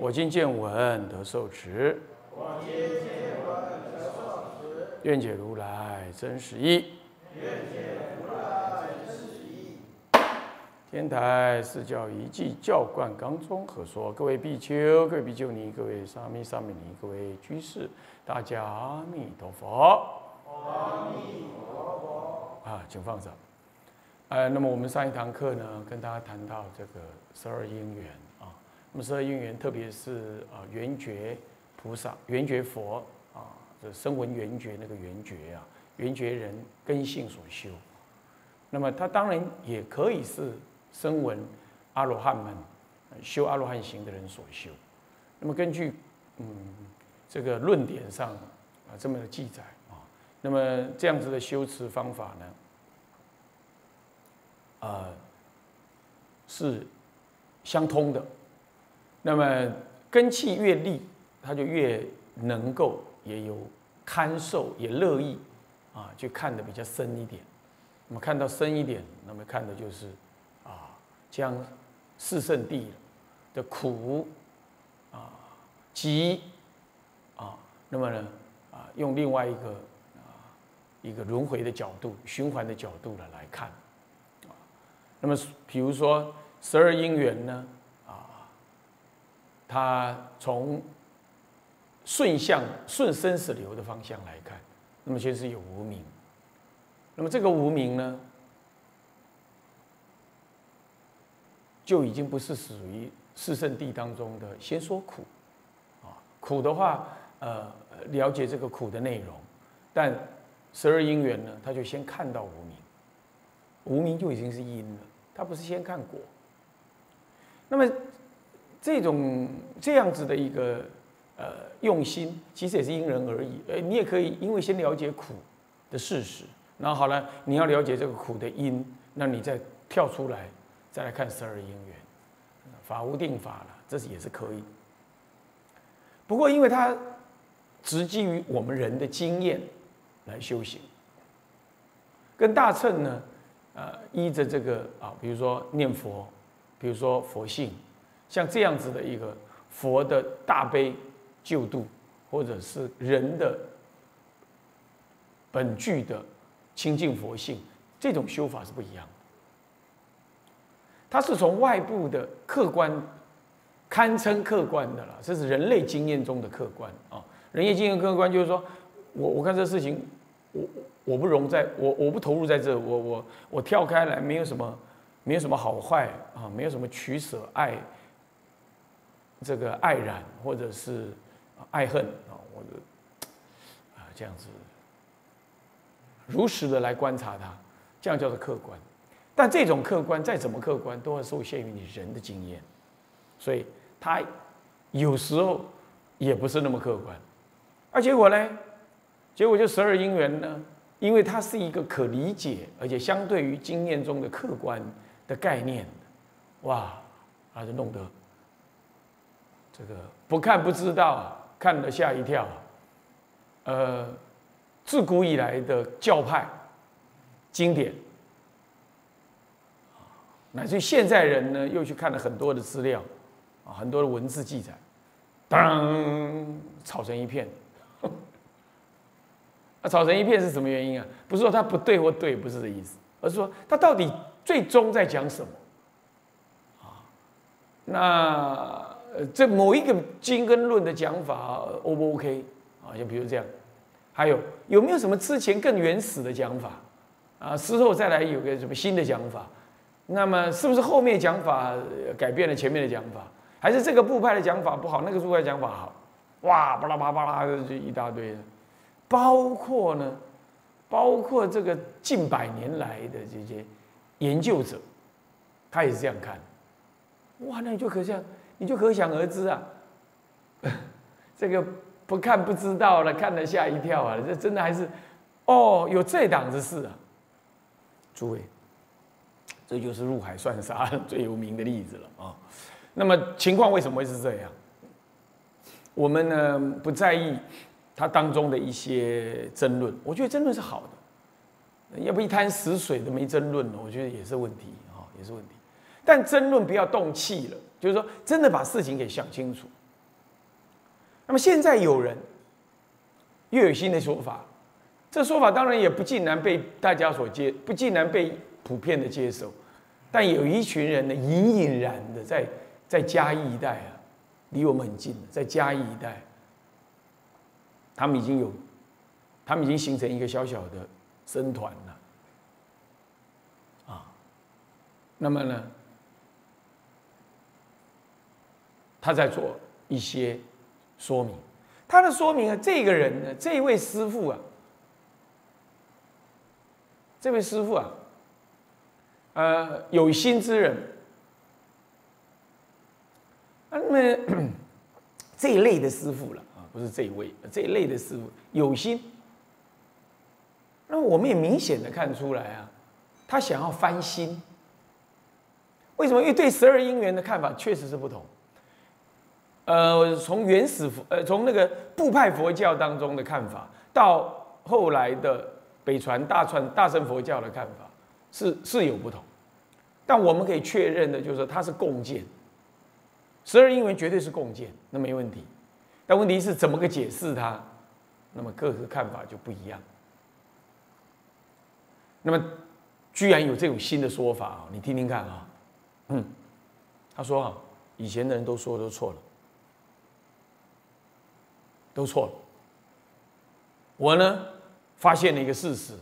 我今见闻得受持。我今见闻得受持愿解如来真实义。天台四教一记教观纲中何说？各位比丘、各位比丘尼、各位沙弥、沙弥尼、各位居士，大家阿弥陀佛。阿弥陀佛。啊，请放手。呃，那么我们上一堂课呢，跟大家谈到这个十二因缘那么十二因缘，特别是啊圆觉菩萨、圆觉佛啊，这声闻圆觉那个圆觉啊，圆觉人根性所修。那么他当然也可以是。声闻阿罗汉们修阿罗汉行的人所修，那么根据嗯这个论点上啊这么的记载啊，那么这样子的修持方法呢，呃是相通的。那么根气越利，他就越能够也有堪受，也乐意啊，去看的比较深一点。那么看到深一点，那么看的就是啊。将四圣地的苦啊、集啊，那么呢啊，用另外一个啊一个轮回的角度、循环的角度呢来看啊。那么比如说十二因缘呢，他从顺向顺生死流的方向来看，那么先是有无名。那么这个无名呢？就已经不是属于四圣地当中的。先说苦，啊，苦的话，呃，了解这个苦的内容，但十二因缘呢，他就先看到无名，无名就已经是因了，他不是先看果。那么这种这样子的一个呃用心，其实也是因人而异。呃，你也可以因为先了解苦的事实，然后好了，你要了解这个苦的因，那你再跳出来。再来看十二因缘，法无定法了，这是也是可以。不过，因为它直基于我们人的经验来修行，跟大乘呢，呃，依着这个啊，比如说念佛，比如说佛性，像这样子的一个佛的大悲救度，或者是人的本具的清净佛性，这种修法是不一样的。它是从外部的客观，堪称客观的了，这是人类经验中的客观啊。人类经验客观就是说，我我看这事情，我我不融在，我我不投入在这，我我我跳开来，没有什么，没有什么好坏啊，没有什么取舍爱，这个爱染或者是爱恨啊，或者啊这样子，如实的来观察它，这样叫做客观。但这种客观再怎么客观，都要受限于你人的经验，所以它有时候也不是那么客观。而结果呢？结果就十二因缘呢，因为它是一个可理解，而且相对于经验中的客观的概念，哇，啊就弄得这个不看不知道，看了吓一跳。呃，自古以来的教派经典。乃至于现在人呢，又去看了很多的资料，啊，很多的文字记载，当吵成一片。那 吵成一片是什么原因啊？不是说他不对或对，不是这意思，而是说他到底最终在讲什么？啊，那呃这某一个经跟论的讲法 O 不 OK？啊，就比如这样，还有有没有什么之前更原始的讲法？啊，事后再来有个什么新的讲法？那么是不是后面讲法改变了前面的讲法，还是这个部派的讲法不好，那个部派讲法好？哇，巴拉巴拉巴拉的就一大堆，包括呢，包括这个近百年来的这些研究者，他也是这样看，哇，那你就可想，你就可想而知啊。这个不看不知道了，看了吓一跳啊！这真的还是，哦，有这档子事啊！诸位，这就是入海算沙最有名的例子了啊。那么情况为什么会是这样？我们呢不在意它当中的一些争论，我觉得争论是好的，要不一滩死水都没争论了，我觉得也是问题啊，也是问题。但争论不要动气了，就是说真的把事情给想清楚。那么现在有人又有新的说法，这说法当然也不尽然被大家所接，不尽然被普遍的接受，但有一群人呢，隐隐然的在在嘉义一带啊，离我们很近，在嘉义一带，他们已经有，他们已经形成一个小小的僧团了，啊，那么呢，他在做一些。说明，他的说明啊，这个人呢，这位师傅啊，这位师傅啊，呃，有心之人，那么 这一类的师傅了啊，不是这一位，这一类的师傅有心，那我们也明显的看出来啊，他想要翻新，为什么？因为对十二因缘的看法确实是不同。呃，从原始佛，呃，从那个部派佛教当中的看法，到后来的北传大传大乘佛教的看法，是是有不同。但我们可以确认的，就是它是共建，十二因缘绝对是共建，那没问题。但问题是怎么个解释它？那么各个看法就不一样。那么居然有这种新的说法啊，你听听看啊，嗯，他说啊，以前的人都说都错了。都错了。我呢，发现了一个事实，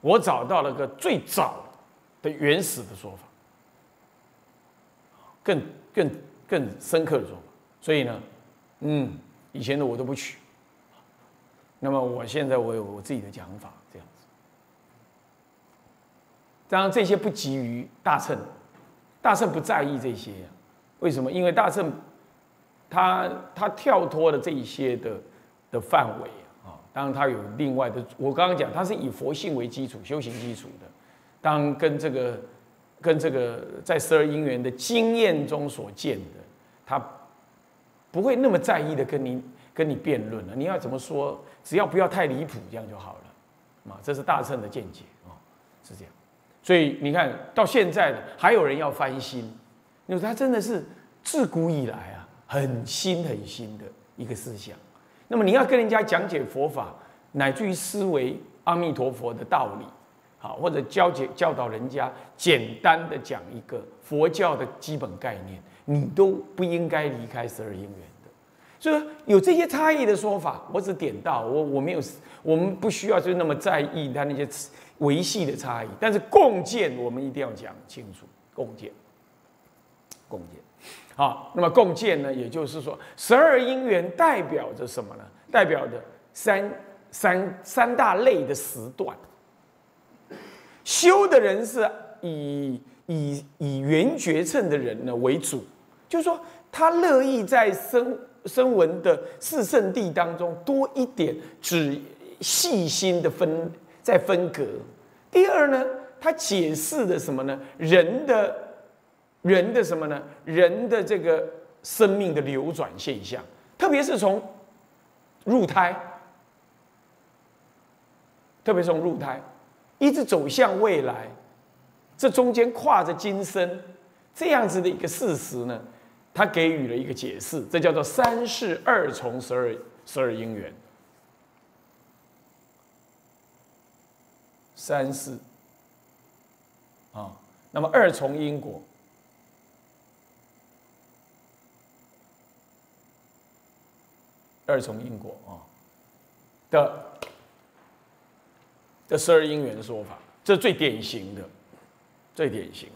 我找到了个最早的原始的说法，更更更深刻的说法。所以呢，嗯，以前的我都不取。那么我现在我有我自己的讲法，这样子。当然这些不急于大乘，大圣不在意这些，为什么？因为大圣。他他跳脱了这一些的的范围啊，当然他有另外的，我刚刚讲他是以佛性为基础修行基础的，当跟这个跟这个在十二因缘的经验中所见的，他不会那么在意的跟你跟你辩论了，你要怎么说，只要不要太离谱，这样就好了，嘛，这是大乘的见解啊，是这样，所以你看到现在的还有人要翻新，因为他真的是自古以来啊。很新很新的一个思想，那么你要跟人家讲解佛法，乃至于思维阿弥陀佛的道理，好，或者教解教导人家简单的讲一个佛教的基本概念，你都不应该离开十二因缘的。所以有这些差异的说法，我只点到，我我没有，我们不需要就那么在意他那些维系的差异，但是共建我们一定要讲清楚，共建，共建。好，那么共建呢？也就是说，十二因缘代表着什么呢？代表着三三三大类的时段。修的人是以以以圆觉称的人呢为主，就是说他乐意在声声闻的四圣地当中多一点，只细心的分在分隔。第二呢，他解释的什么呢？人的。人的什么呢？人的这个生命的流转现象，特别是从入胎，特别从入胎，一直走向未来，这中间跨着今生。这样子的一个事实呢，他给予了一个解释，这叫做三世二重十二十二因缘，三世。啊，那么二重因果。二重因果啊的的十二因缘说法，这是最典型的，最典型的。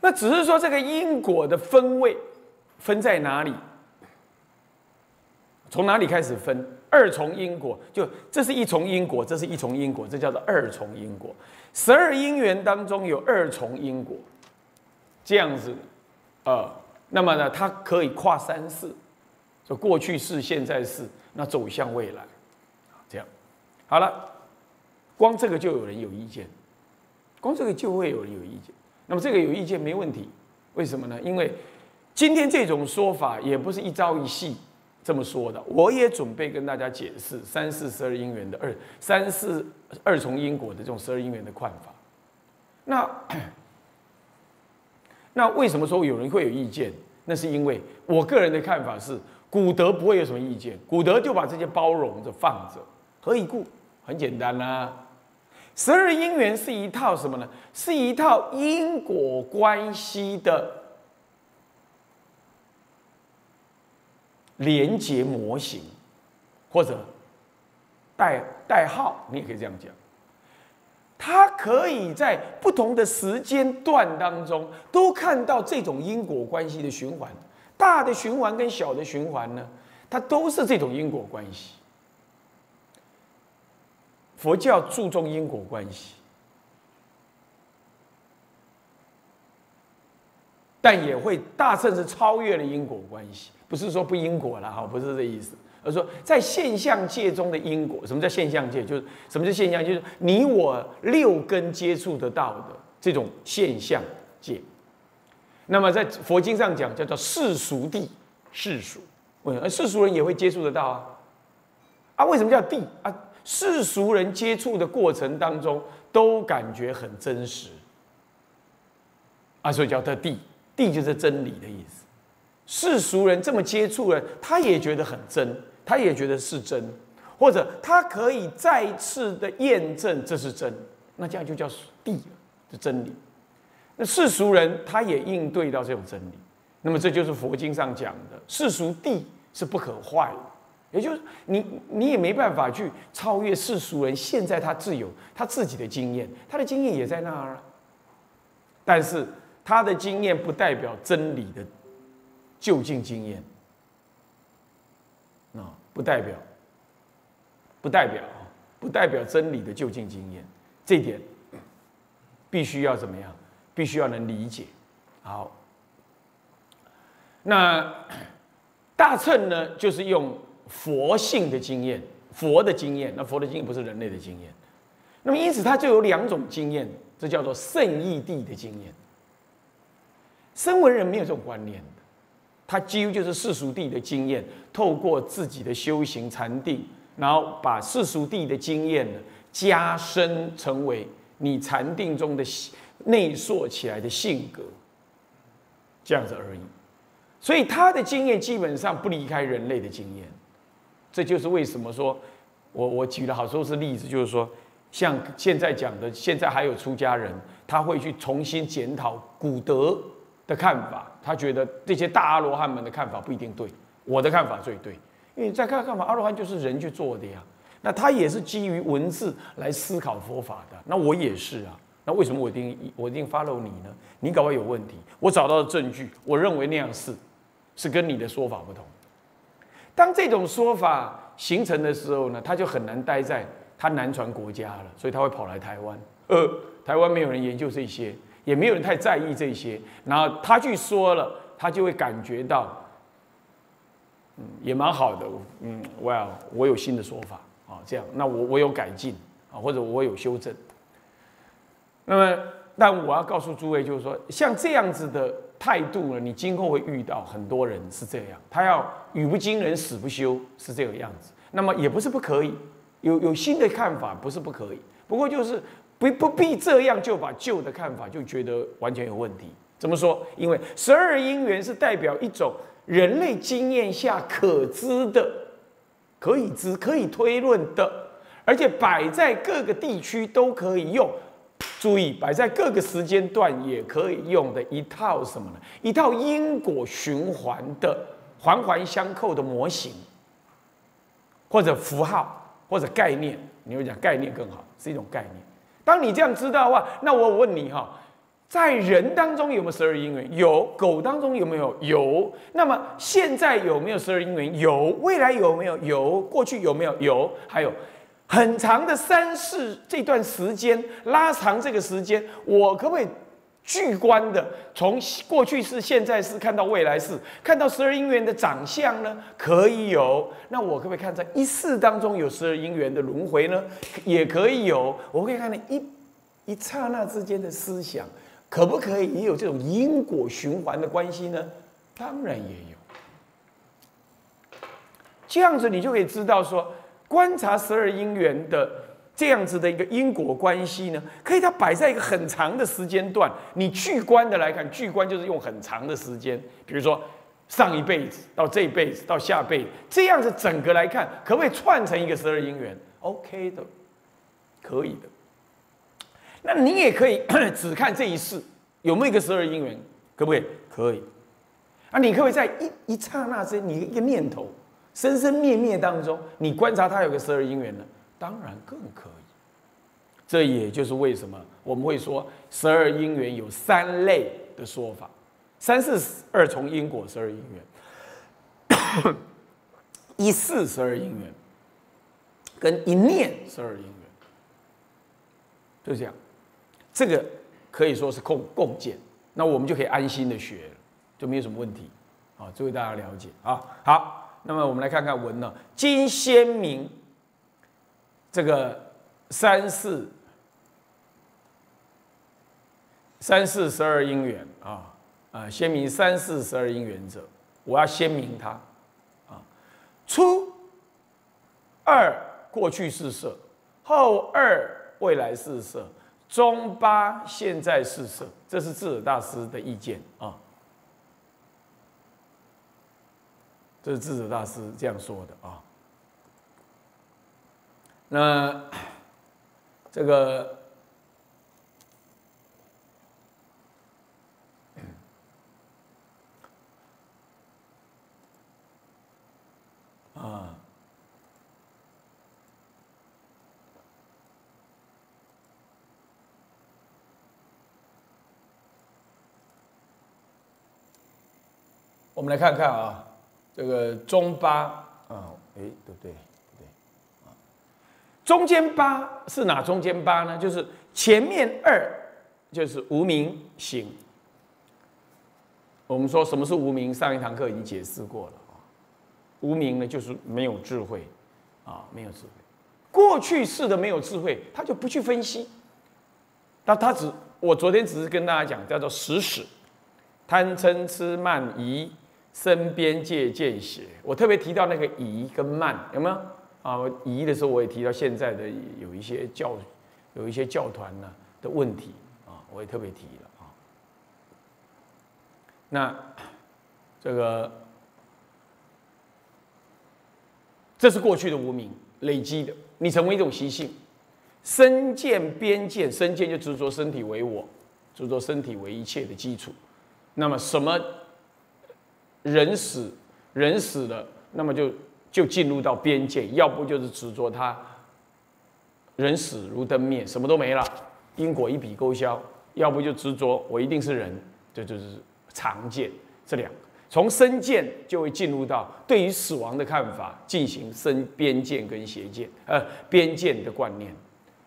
那只是说这个因果的分位分在哪里？从哪里开始分？二重因果就这是一重因果，这是一重因果，这叫做二重因果。十二因缘当中有二重因果，这样子，呃，那么呢，它可以跨三世，就过去式、现在式，那走向未来，这样，好了，光这个就有人有意见，光这个就会有人有意见。那么这个有意见没问题，为什么呢？因为今天这种说法也不是一朝一夕这么说的，我也准备跟大家解释三四十二因缘的二三四二重因果的这种十二因缘的看法。那那为什么说有人会有意见？那是因为我个人的看法是，古德不会有什么意见，古德就把这些包容着放着，何以故？很简单啦，十二因缘是一套什么呢？是一套因果关系的连接模型，或者代代号，你也可以这样讲。它可以在不同的时间段当中都看到这种因果关系的循环，大的循环跟小的循环呢，它都是这种因果关系。佛教注重因果关系，但也会大甚至超越了因果关系，不是说不因果了哈，不是这意思。而是说，在现象界中的因果，什么叫现象界？就是什么叫现象？就是你我六根接触得到的这种现象界。那么在佛经上讲，叫做世俗地，世俗，而世俗人也会接触得到啊。啊，为什么叫地啊？世俗人接触的过程当中，都感觉很真实。啊，所以叫它地，地就是真理的意思。世俗人这么接触了，他也觉得很真。他也觉得是真，或者他可以再次的验证这是真，那这样就叫地了，是真理。那世俗人他也应对到这种真理，那么这就是佛经上讲的世俗地是不可坏的，也就是你你也没办法去超越世俗人。现在他自有他自己的经验，他的经验也在那儿，但是他的经验不代表真理的就近经验。啊，不代表，不代表，不代表真理的就近经验，这点必须要怎么样？必须要能理解。好，那大乘呢，就是用佛性的经验，佛的经验。那佛的经验不是人类的经验。那么因此，它就有两种经验，这叫做圣义地的经验。声闻人没有这种观念的。他几乎就是世俗地的经验，透过自己的修行禅定，然后把世俗地的经验呢加深成为你禅定中的内缩起来的性格，这样子而已。所以他的经验基本上不离开人类的经验，这就是为什么说，我我举了好多次例子，就是说，像现在讲的，现在还有出家人，他会去重新检讨古德。的看法，他觉得这些大阿罗汉们的看法不一定对，我的看法最对，因为在看看法，阿罗汉就是人去做的呀，那他也是基于文字来思考佛法的，那我也是啊，那为什么我一定我一定 follow 你呢？你搞不好有问题，我找到的证据，我认为那样是，是跟你的说法不同。当这种说法形成的时候呢，他就很难待在他南传国家了，所以他会跑来台湾，呃，台湾没有人研究这些。也没有人太在意这些，然后他去说了，他就会感觉到，嗯，也蛮好的，嗯，Well，我有新的说法啊，这样，那我我有改进啊，或者我有修正。那么，但我要告诉诸位，就是说，像这样子的态度呢，你今后会遇到很多人是这样，他要语不惊人死不休，是这个样子。那么也不是不可以，有有新的看法不是不可以，不过就是。不不必这样就把旧的看法就觉得完全有问题。怎么说？因为十二因缘是代表一种人类经验下可知的、可以知、可以推论的，而且摆在各个地区都可以用。注意，摆在各个时间段也可以用的一套什么呢？一套因果循环的环环相扣的模型，或者符号，或者概念。你会讲概念更好，是一种概念。当你这样知道的话，那我问你哈，在人当中有没有十二因缘？有。狗当中有没有？有。那么现在有没有十二因缘？有。未来有没有？有。过去有没有？有。还有很长的三世这段时间，拉长这个时间，我可不可以巨观的，从过去式、现在式看到未来式，看到十二因缘的长相呢？可以有。那我可不可以看在一世当中有十二因缘的轮回呢？也可以有。我可以看到一一刹那之间的思想，可不可以也有这种因果循环的关系呢？当然也有。这样子你就可以知道说，观察十二因缘的。这样子的一个因果关系呢，可以它摆在一个很长的时间段。你聚观的来看，聚观就是用很长的时间，比如说上一辈子到这辈子到下辈子，这样子整个来看，可不可以串成一个十二因缘？OK 的，可以的。那你也可以只看这一世有没有一个十二因缘，可不可以？可以。啊，你可不可以在一一刹那之间，你一个念头生生灭灭当中，你观察它有个十二因缘呢？当然更可以，这也就是为什么我们会说十二因缘有三类的说法：三世二重因果十二因缘，一四十二因缘，跟一念十二因缘，就这样。这个可以说是共共建，那我们就可以安心的学了，就没有什么问题。好，这位大家了解啊。好，那么我们来看看文呢，今先明。这个三世三世十二因缘啊啊，先明三世十二因缘者，我要先明它啊。初二过去四色，后二未来四色，中八现在四色，这是智者大师的意见啊。这是智者大师这样说的啊。那这个啊，我们来看看啊，这个中八啊，哎，对不对？啊中间八是哪中间八呢？就是前面二，就是无名行。我们说什么是无名？上一堂课已经解释过了啊。无名呢，就是没有智慧啊，没有智慧。过去式的没有智慧，他就不去分析。那他只，我昨天只是跟大家讲，叫做实史，贪嗔痴慢疑身边界见邪。我特别提到那个疑跟慢，有没有？啊，疑的时候我也提到现在的有一些教，有一些教团呢的问题啊，我也特别提了啊。那这个这是过去的无名累积的，你成为一种习性，身见边见，身见就执着身体为我，执着身体为一切的基础。那么什么人死人死了，那么就。就进入到边界，要不就是执着他人死如灯灭，什么都没了，因果一笔勾销；要不就执着我一定是人，这就是常见。这两个从身见就会进入到对于死亡的看法，进行身边见跟邪见，呃，边见的观念。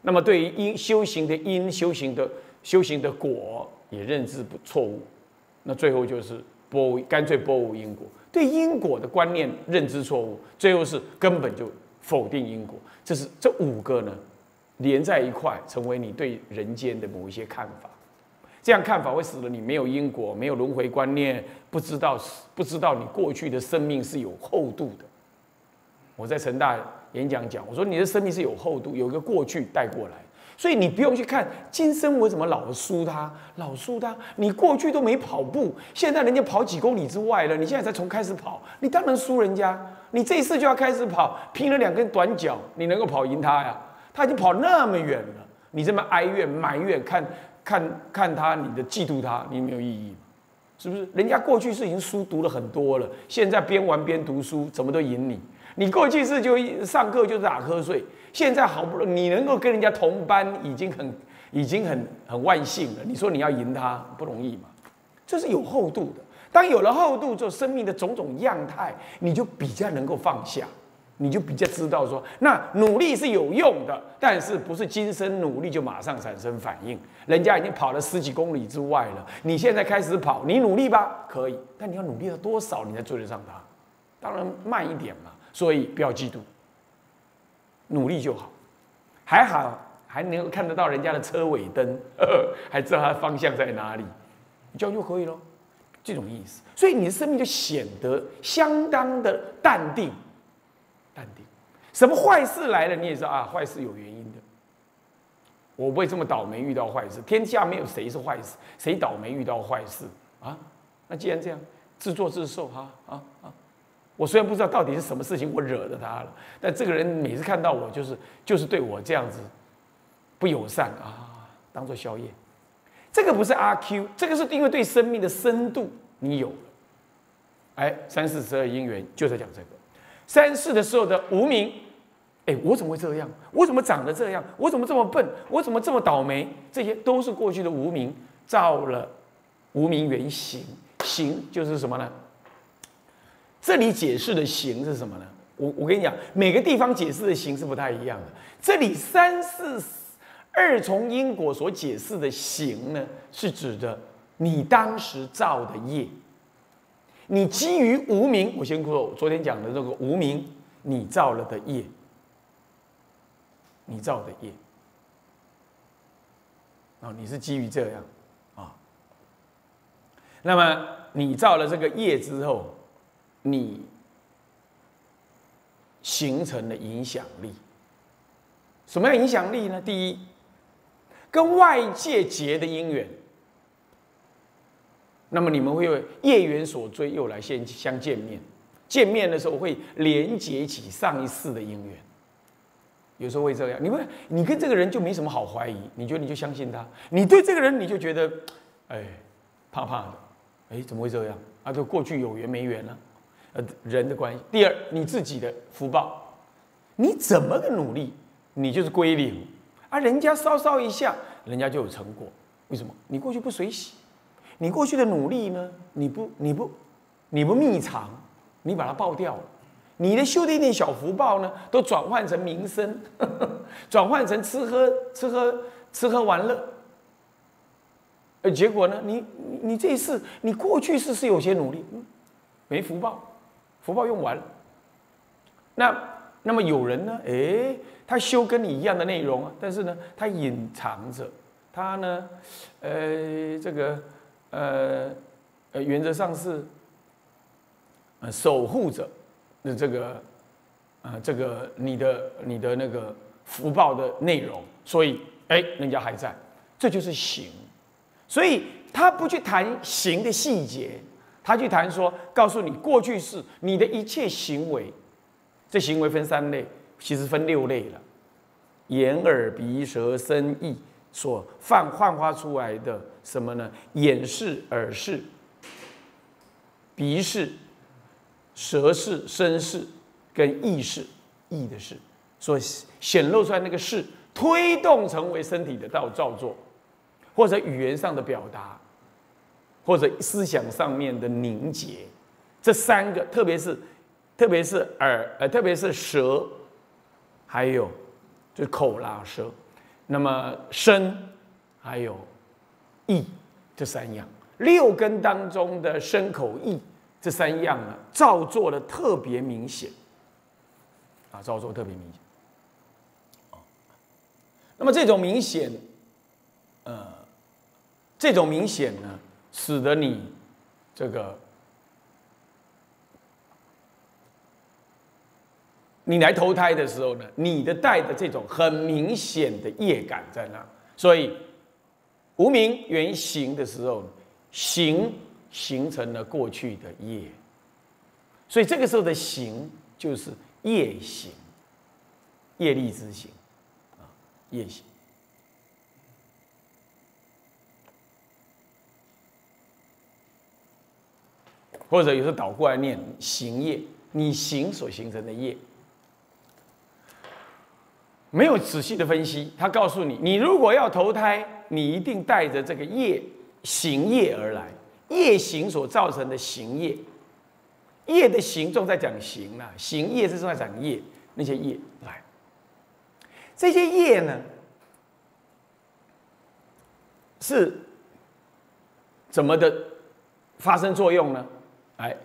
那么对于因修行的因，修行的修行的果也认知不错误，那最后就是波干脆波无因果。对因果的观念认知错误，最后是根本就否定因果。这是这五个呢连在一块，成为你对人间的某一些看法。这样看法会使得你没有因果，没有轮回观念，不知道不知道你过去的生命是有厚度的。我在成大演讲讲，我说你的生命是有厚度，有一个过去带过来。所以你不用去看今生我怎么老输他，老输他。你过去都没跑步，现在人家跑几公里之外了，你现在才从开始跑，你当然输人家。你这一次就要开始跑，拼了两根短脚，你能够跑赢他呀？他已经跑那么远了，你这么哀怨埋怨，看看看他，你的嫉妒他，你没有意义是不是？人家过去是已经书读了很多了，现在边玩边读书，怎么都赢你。你过去是就上课就是打瞌睡。现在好不容易你能够跟人家同班，已经很已经很很万幸了。你说你要赢他不容易嘛？这是有厚度的。当有了厚度，就生命的种种样态，你就比较能够放下。你就比较知道说，那努力是有用的，但是不是今生努力就马上产生反应？人家已经跑了十几公里之外了，你现在开始跑，你努力吧，可以，但你要努力到多少，你才追得上他？当然慢一点嘛。所以不要嫉妒，努力就好，还好还能够看得到人家的车尾灯，还知道他方向在哪里，这样就可以了。这种意思，所以你的生命就显得相当的淡定。淡定，什么坏事来了，你也知道啊，坏事有原因的。我不会这么倒霉遇到坏事，天下没有谁是坏事，谁倒霉遇到坏事啊？那既然这样，自作自受哈啊啊！我虽然不知道到底是什么事情我惹着他了，但这个人每次看到我就是就是对我这样子不友善啊，当做宵夜。这个不是阿 Q，这个是因为对生命的深度你有了。哎，三四十二因缘就在讲这个。三世的时候的无名，哎，我怎么会这样？我怎么长得这样？我怎么这么笨？我怎么这么倒霉？这些都是过去的无名造了无名原形，形就是什么呢？这里解释的形是什么呢？我我跟你讲，每个地方解释的形是不太一样的。这里三四二重因果所解释的形呢，是指的你当时造的业。你基于无名，我先说，昨天讲的这个无名，你造了的业，你造的业，啊，你是基于这样啊。那么你造了这个业之后，你形成的影响力。什么样影响力呢？第一，跟外界结的因缘。那么你们会业缘所追，又来相相见面。见面的时候会连接起上一世的因缘。有时候会这样，你会你跟这个人就没什么好怀疑，你觉得你就相信他。你对这个人你就觉得，哎，怕怕的。哎，怎么会这样？啊，就过去有缘没缘呢？呃，人的关系。第二，你自己的福报，你怎么个努力，你就是归零。而人家稍稍一下，人家就有成果。为什么？你过去不随喜。你过去的努力呢？你不，你不，你不秘藏，你把它爆掉了。你的修的一点小福报呢，都转换成名声，转换成吃喝吃喝吃喝玩乐。呃，结果呢？你你你这一次，你过去是是有些努力，没福报，福报用完。那那么有人呢？哎，他修跟你一样的内容啊，但是呢，他隐藏着，他呢，呃，这个。呃，呃，原则上是，呃，守护着的这个，呃，这个你的你的那个福报的内容，所以，哎，人家还在，这就是行，所以他不去谈行的细节，他去谈说，告诉你过去是你的一切行为，这行为分三类，其实分六类了，眼耳鼻舌身意。所泛幻化出来的什么呢？眼视、耳视、鼻视、舌视、身视，跟意识、意的视，所显露出来那个视，推动成为身体的造造作，或者语言上的表达，或者思想上面的凝结，这三个，特别是特别是耳，呃，特别是舌，还有就是口啦舌。那么身，还有意这三样，六根当中的身口意这三样呢，造作的特别明显，啊，造作特别明显。那么这种明显，呃，这种明显呢，使得你这个。你来投胎的时候呢，你的带的这种很明显的业感在那，所以无名原形的时候，形形成了过去的业，所以这个时候的形就是业形，业力之形，啊，业形，或者有时候倒过来念行业，你行所形成的业。没有仔细的分析，他告诉你，你如果要投胎，你一定带着这个业行业而来，业行所造成的行业，业的形状在讲行啊，行业是在讲业，那些业来，这些业呢是怎么的发生作用呢？哎，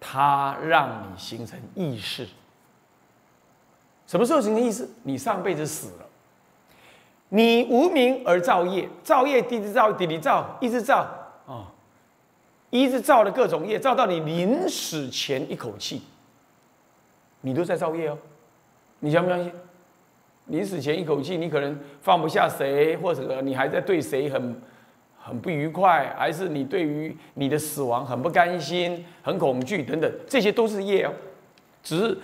它让你形成意识。什么时候形成意识？你上辈子死了，你无名而造业，造业地之造，地里造，一直造啊，一直造的各种业，造到你临死前一口气，你都在造业哦。你相不相信？临死前一口气，你可能放不下谁，或者你还在对谁很。很不愉快，还是你对于你的死亡很不甘心、很恐惧等等，这些都是业哦，只是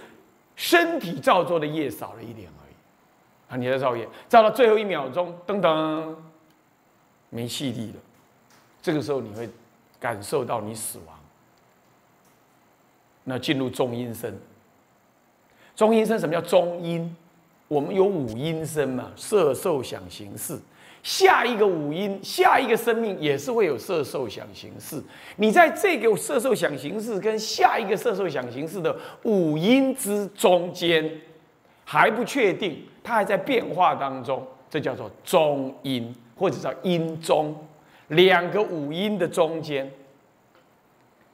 身体造作的业少了一点而已。啊，你在造业，造到最后一秒钟，噔噔，没气力了，这个时候你会感受到你死亡，那进入中阴身。中阴身什么叫中阴？我们有五阴身嘛，色、受、想、行、识。下一个五音，下一个生命也是会有色受想行识。你在这个色受想行识跟下一个色受想行识的五音之中间，还不确定，它还在变化当中，这叫做中阴，或者叫阴中。两个五音的中间，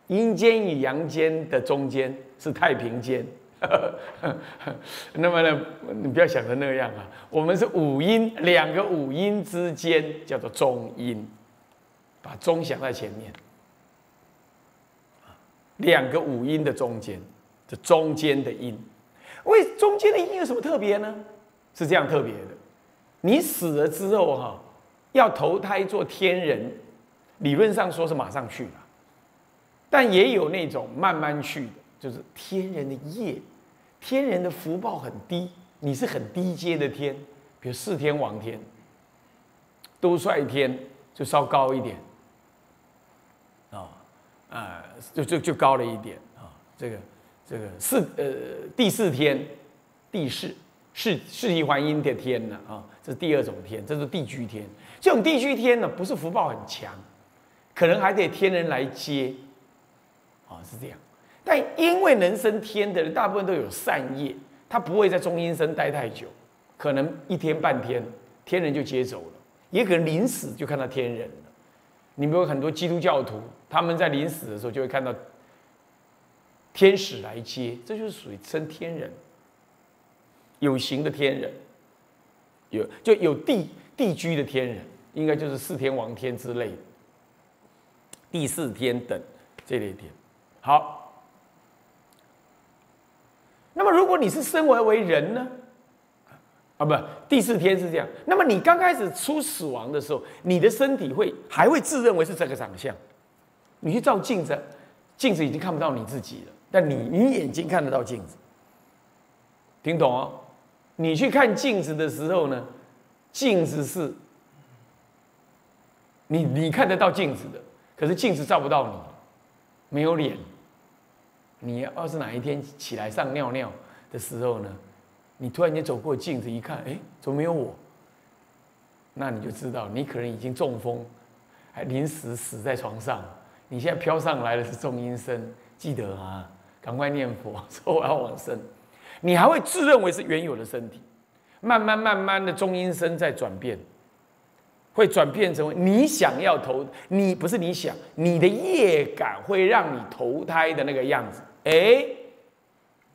阴间与阳间的中间是太平间。那么呢，你不要想成那样啊。我们是五音，两个五音之间叫做中音，把中想在前面。两个五音的中间，这中间的音，为中间的音有什么特别呢？是这样特别的。你死了之后哈，要投胎做天人，理论上说是马上去了，但也有那种慢慢去的，就是天人的业。天人的福报很低，你是很低阶的天，比如四天王天、都率天就稍高一点，啊啊，就就就高了一点啊。这个这个四呃第四天，第四四四季还阴的天呢啊，这是第二种天，这是地居天。这种地居天呢，不是福报很强，可能还得天人来接，啊是这样。但因为能升天的人，大部分都有善业，他不会在中阴身待太久，可能一天半天，天人就接走了，也可能临死就看到天人了。你们有很多基督教徒，他们在临死的时候就会看到天使来接，这就是属于升天人，有形的天人，有就有地地居的天人，应该就是四天王天之类的，第四天等这类天。好。那么，如果你是生为为人呢？啊，不，第四天是这样。那么，你刚开始出死亡的时候，你的身体会还会自认为是这个长相。你去照镜子，镜子已经看不到你自己了，但你你眼睛看得到镜子。听懂哦？你去看镜子的时候呢，镜子是，你你看得到镜子的，可是镜子照不到你，没有脸。你要是哪一天起来上尿尿的时候呢，你突然间走过镜子一看，哎，怎么没有我？那你就知道你可能已经中风，还临时死在床上。你现在飘上来的是中阴身，记得啊，赶快念佛，说我要往生。你还会自认为是原有的身体，慢慢慢慢的中阴身在转变。会转变成为你想要投，你不是你想，你的业感会让你投胎的那个样子。哎，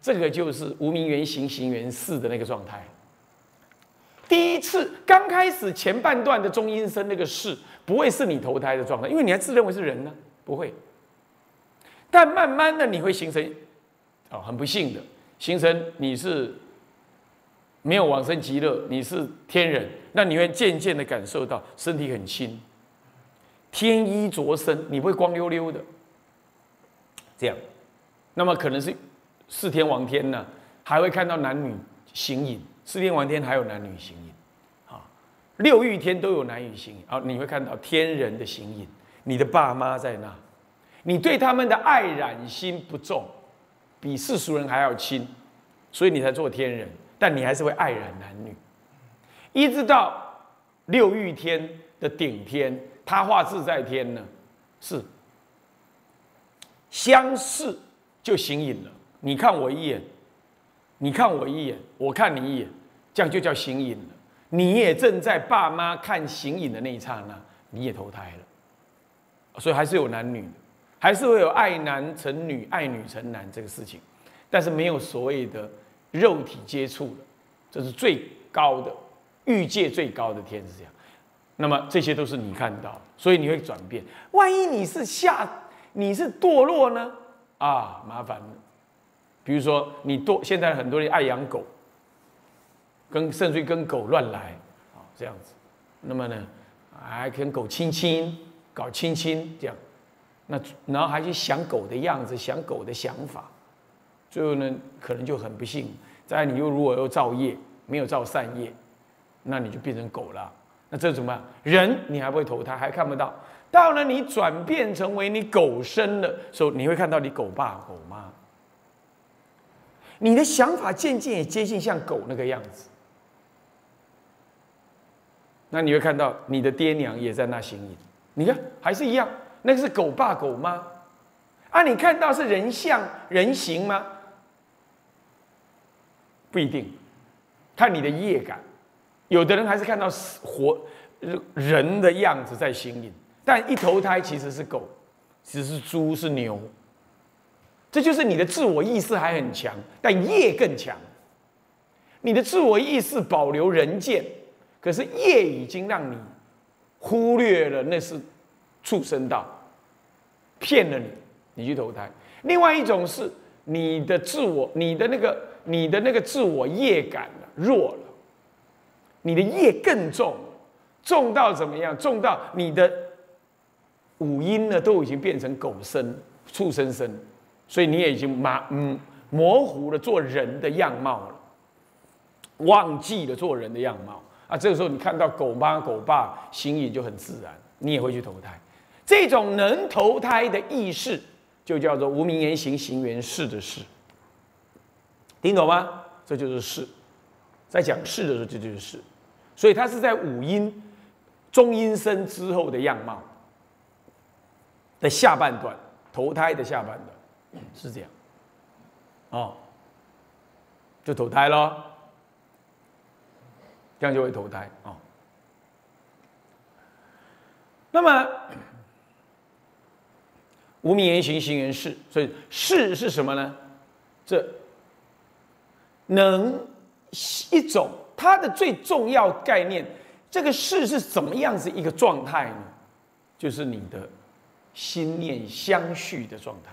这个就是无名原形行缘四的那个状态。第一次刚开始前半段的中阴身那个事，不会是你投胎的状态，因为你还自认为是人呢，不会。但慢慢的你会形成，哦，很不幸的形成你是。没有往生极乐，你是天人，那你会渐渐的感受到身体很轻，天衣着身，你会光溜溜的，这样，那么可能是四天王天呢，还会看到男女形影，四天王天还有男女形影，啊，六欲天都有男女形影，啊，你会看到天人的形影，你的爸妈在那，你对他们的爱染心不重，比世俗人还要轻，所以你才做天人。但你还是会爱染男女，一直到六欲天的顶天，他化自在天呢，是相视就形影了。你看我一眼，你看我一眼，我看你一眼，这样就叫形影了。你也正在爸妈看形影的那一刹那，你也投胎了。所以还是有男女，还是会有爱男成女、爱女成男这个事情，但是没有所谓的肉体接触了，这是最高的欲界最高的天是这样。那么这些都是你看到，所以你会转变。万一你是下，你是堕落呢？啊，麻烦了。比如说你堕，现在很多人爱养狗，跟甚至于跟狗乱来啊，这样子。那么呢，还跟狗亲亲，搞亲亲这样，那然后还去想狗的样子，想狗的想法，最后呢，可能就很不幸。再你又如果又造业，没有造善业，那你就变成狗了。那这怎么办？人你还不会投胎，还看不到。到了你转变成为你狗身的时候，你会看到你狗爸狗妈。你的想法渐渐也接近像狗那个样子。那你会看到你的爹娘也在那行影。你看还是一样，那个是狗爸狗妈。啊，你看到是人像人形吗？不一定，看你的业感。有的人还是看到活人的样子在行影，但一投胎其实是狗，只是猪是牛，这就是你的自我意识还很强，但业更强。你的自我意识保留人见，可是业已经让你忽略了那是畜生道，骗了你，你去投胎。另外一种是你的自我，你的那个你的那个自我业感弱了。你的业更重，重到怎么样？重到你的五阴呢，都已经变成狗身、畜生身，所以你也已经麻嗯模糊了做人的样貌了，忘记了做人的样貌啊！这个时候你看到狗妈狗爸，心意就很自然，你也会去投胎。这种能投胎的意识，就叫做无名言行行缘事的事，听懂吗？这就是事。在讲事的时候，这就是事，所以它是在五音、中阴身之后的样貌的下半段，投胎的下半段是这样，哦，就投胎咯，这样就会投胎啊。那么无名言行行缘事，所以事是什么呢？这能。一种它的最重要概念，这个事是怎么样子一个状态呢？就是你的心念相续的状态。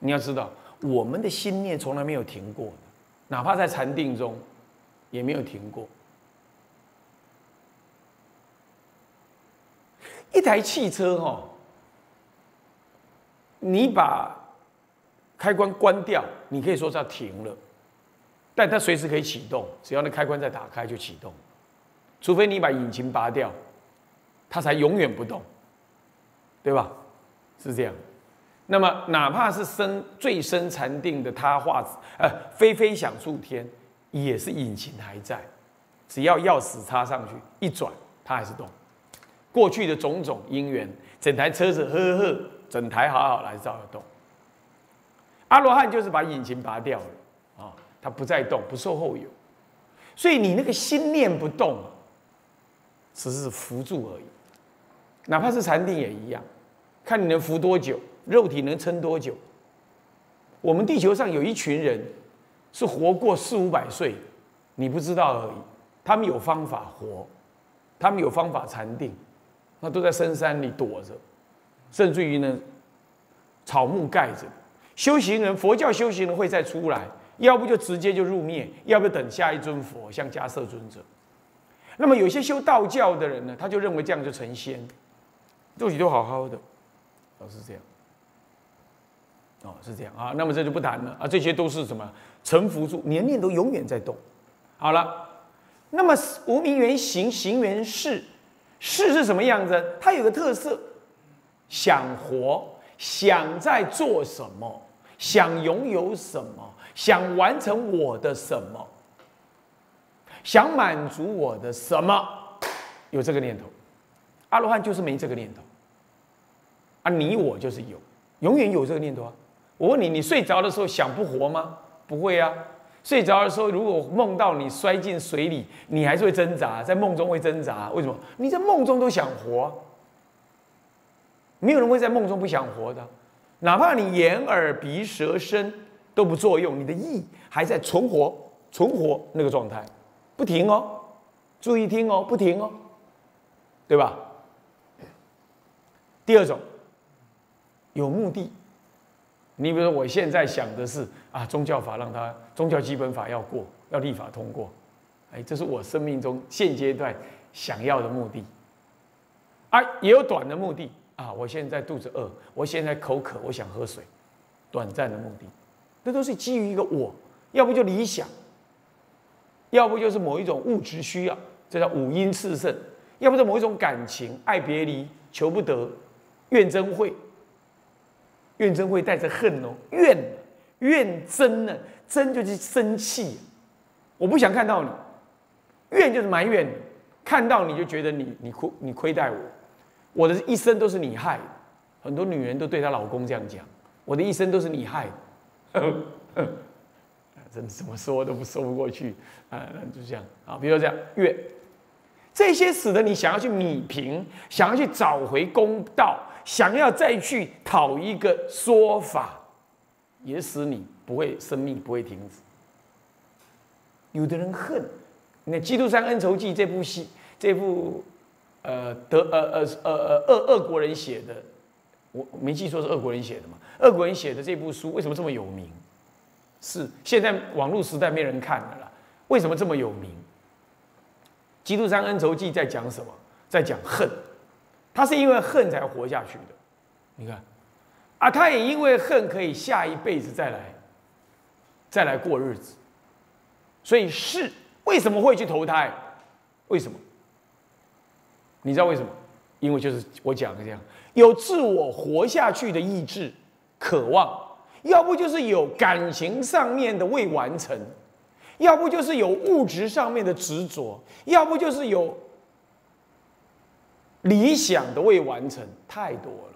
你要知道，我们的心念从来没有停过，哪怕在禅定中也没有停过。一台汽车哈，你把开关关掉，你可以说它停了。但它随时可以启动，只要那开关再打开就启动，除非你把引擎拔掉，它才永远不动，对吧？是这样。那么哪怕是深最深禅定的他化，呃，飞飞想出天，也是引擎还在，只要钥匙插上去一转，它还是动。过去的种种因缘，整台车子呵呵，整台好好来照样动。阿罗汉就是把引擎拔掉了。它不再动，不受后有，所以你那个心念不动，只是扶住而已。哪怕是禅定也一样，看你能扶多久，肉体能撑多久。我们地球上有一群人是活过四五百岁，你不知道而已。他们有方法活，他们有方法禅定，那都在深山里躲着，甚至于呢，草木盖着。修行人，佛教修行人会再出来。要不就直接就入灭，要不等下一尊佛，像迦摄尊者。那么有些修道教的人呢，他就认为这样就成仙，肉体都好好的，哦是这样，哦是这样啊。那么这就不谈了啊，这些都是什么？沉浮住，年念都永远在动。好了，那么无名缘行，行缘事，事是什么样子？它有个特色，想活，想在做什么，想拥有什么。想完成我的什么？想满足我的什么？有这个念头，阿罗汉就是没这个念头。啊，你我就是有，永远有这个念头啊。我问你，你睡着的时候想不活吗？不会啊。睡着的时候，如果梦到你摔进水里，你还是会挣扎，在梦中会挣扎。为什么？你在梦中都想活，没有人会在梦中不想活的。哪怕你眼耳鼻舌身都不作用，你的意还在存活、存活那个状态，不停哦。注意听哦，不停哦，对吧？第二种，有目的。你比如说，我现在想的是啊，宗教法让它宗教基本法要过，要立法通过，哎，这是我生命中现阶段想要的目的。啊，也有短的目的啊，我现在肚子饿，我现在口渴，我想喝水，短暂的目的，那都是基于一个我，要不就理想，要不就是某一种物质需要，这叫五阴炽盛；要不是某一种感情，爱别离，求不得，怨憎会。怨憎会带着恨哦，怨怨憎呢，憎就是生气，我不想看到你；怨就是埋怨，看到你就觉得你你亏你亏待我，我的一生都是你害。很多女人都对她老公这样讲：我的一生都是你害的。真的怎么说都不说不过去啊！就这样啊，比如说这样怨，这些使得你想要去米平，想要去找回公道。想要再去讨一个说法，也使你不会生命不会停止。有的人恨，那《基督山恩仇记》这部戏，这部呃德呃呃呃呃俄俄国人写的，我没记错是俄国人写的嘛？俄国人写的这部书为什么这么有名？是现在网络时代没人看了啦。为什么这么有名？《基督山恩仇记》在讲什么？在讲恨。他是因为恨才活下去的，你看，啊，他也因为恨可以下一辈子再来，再来过日子。所以是为什么会去投胎？为什么？你知道为什么？因为就是我讲的这样，有自我活下去的意志、渴望，要不就是有感情上面的未完成，要不就是有物质上面的执着，要不就是有。理想的未完成太多了，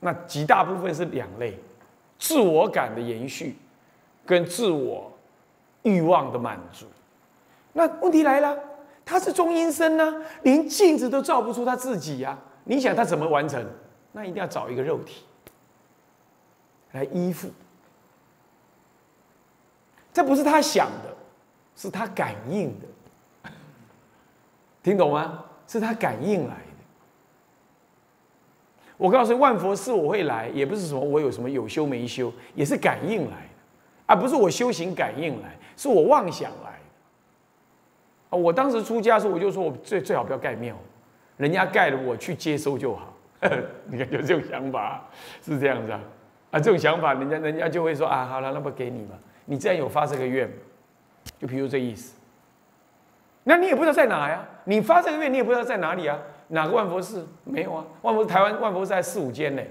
那极大部分是两类：自我感的延续，跟自我欲望的满足。那问题来了，他是中阴身呢，连镜子都照不出他自己呀！你想他怎么完成？那一定要找一个肉体来依附。这不是他想的，是他感应的。听懂吗？是他感应来的。我告诉你，万佛寺我会来，也不是什么我有什么有修没修，也是感应来的，而不是我修行感应来，是我妄想来。我当时出家的时候，我就说我最最好不要盖庙，人家盖了我去接收就好。你看有这种想法，是这样子啊？啊，这种想法，人家人家就会说啊，好了，那不给你吧？你自然有发这个愿，就比如这意思。那你也不知道在哪呀？你发这个愿，你也不知道在哪里啊？哪个万佛寺没有啊？万佛台湾万佛寺还四五间呢，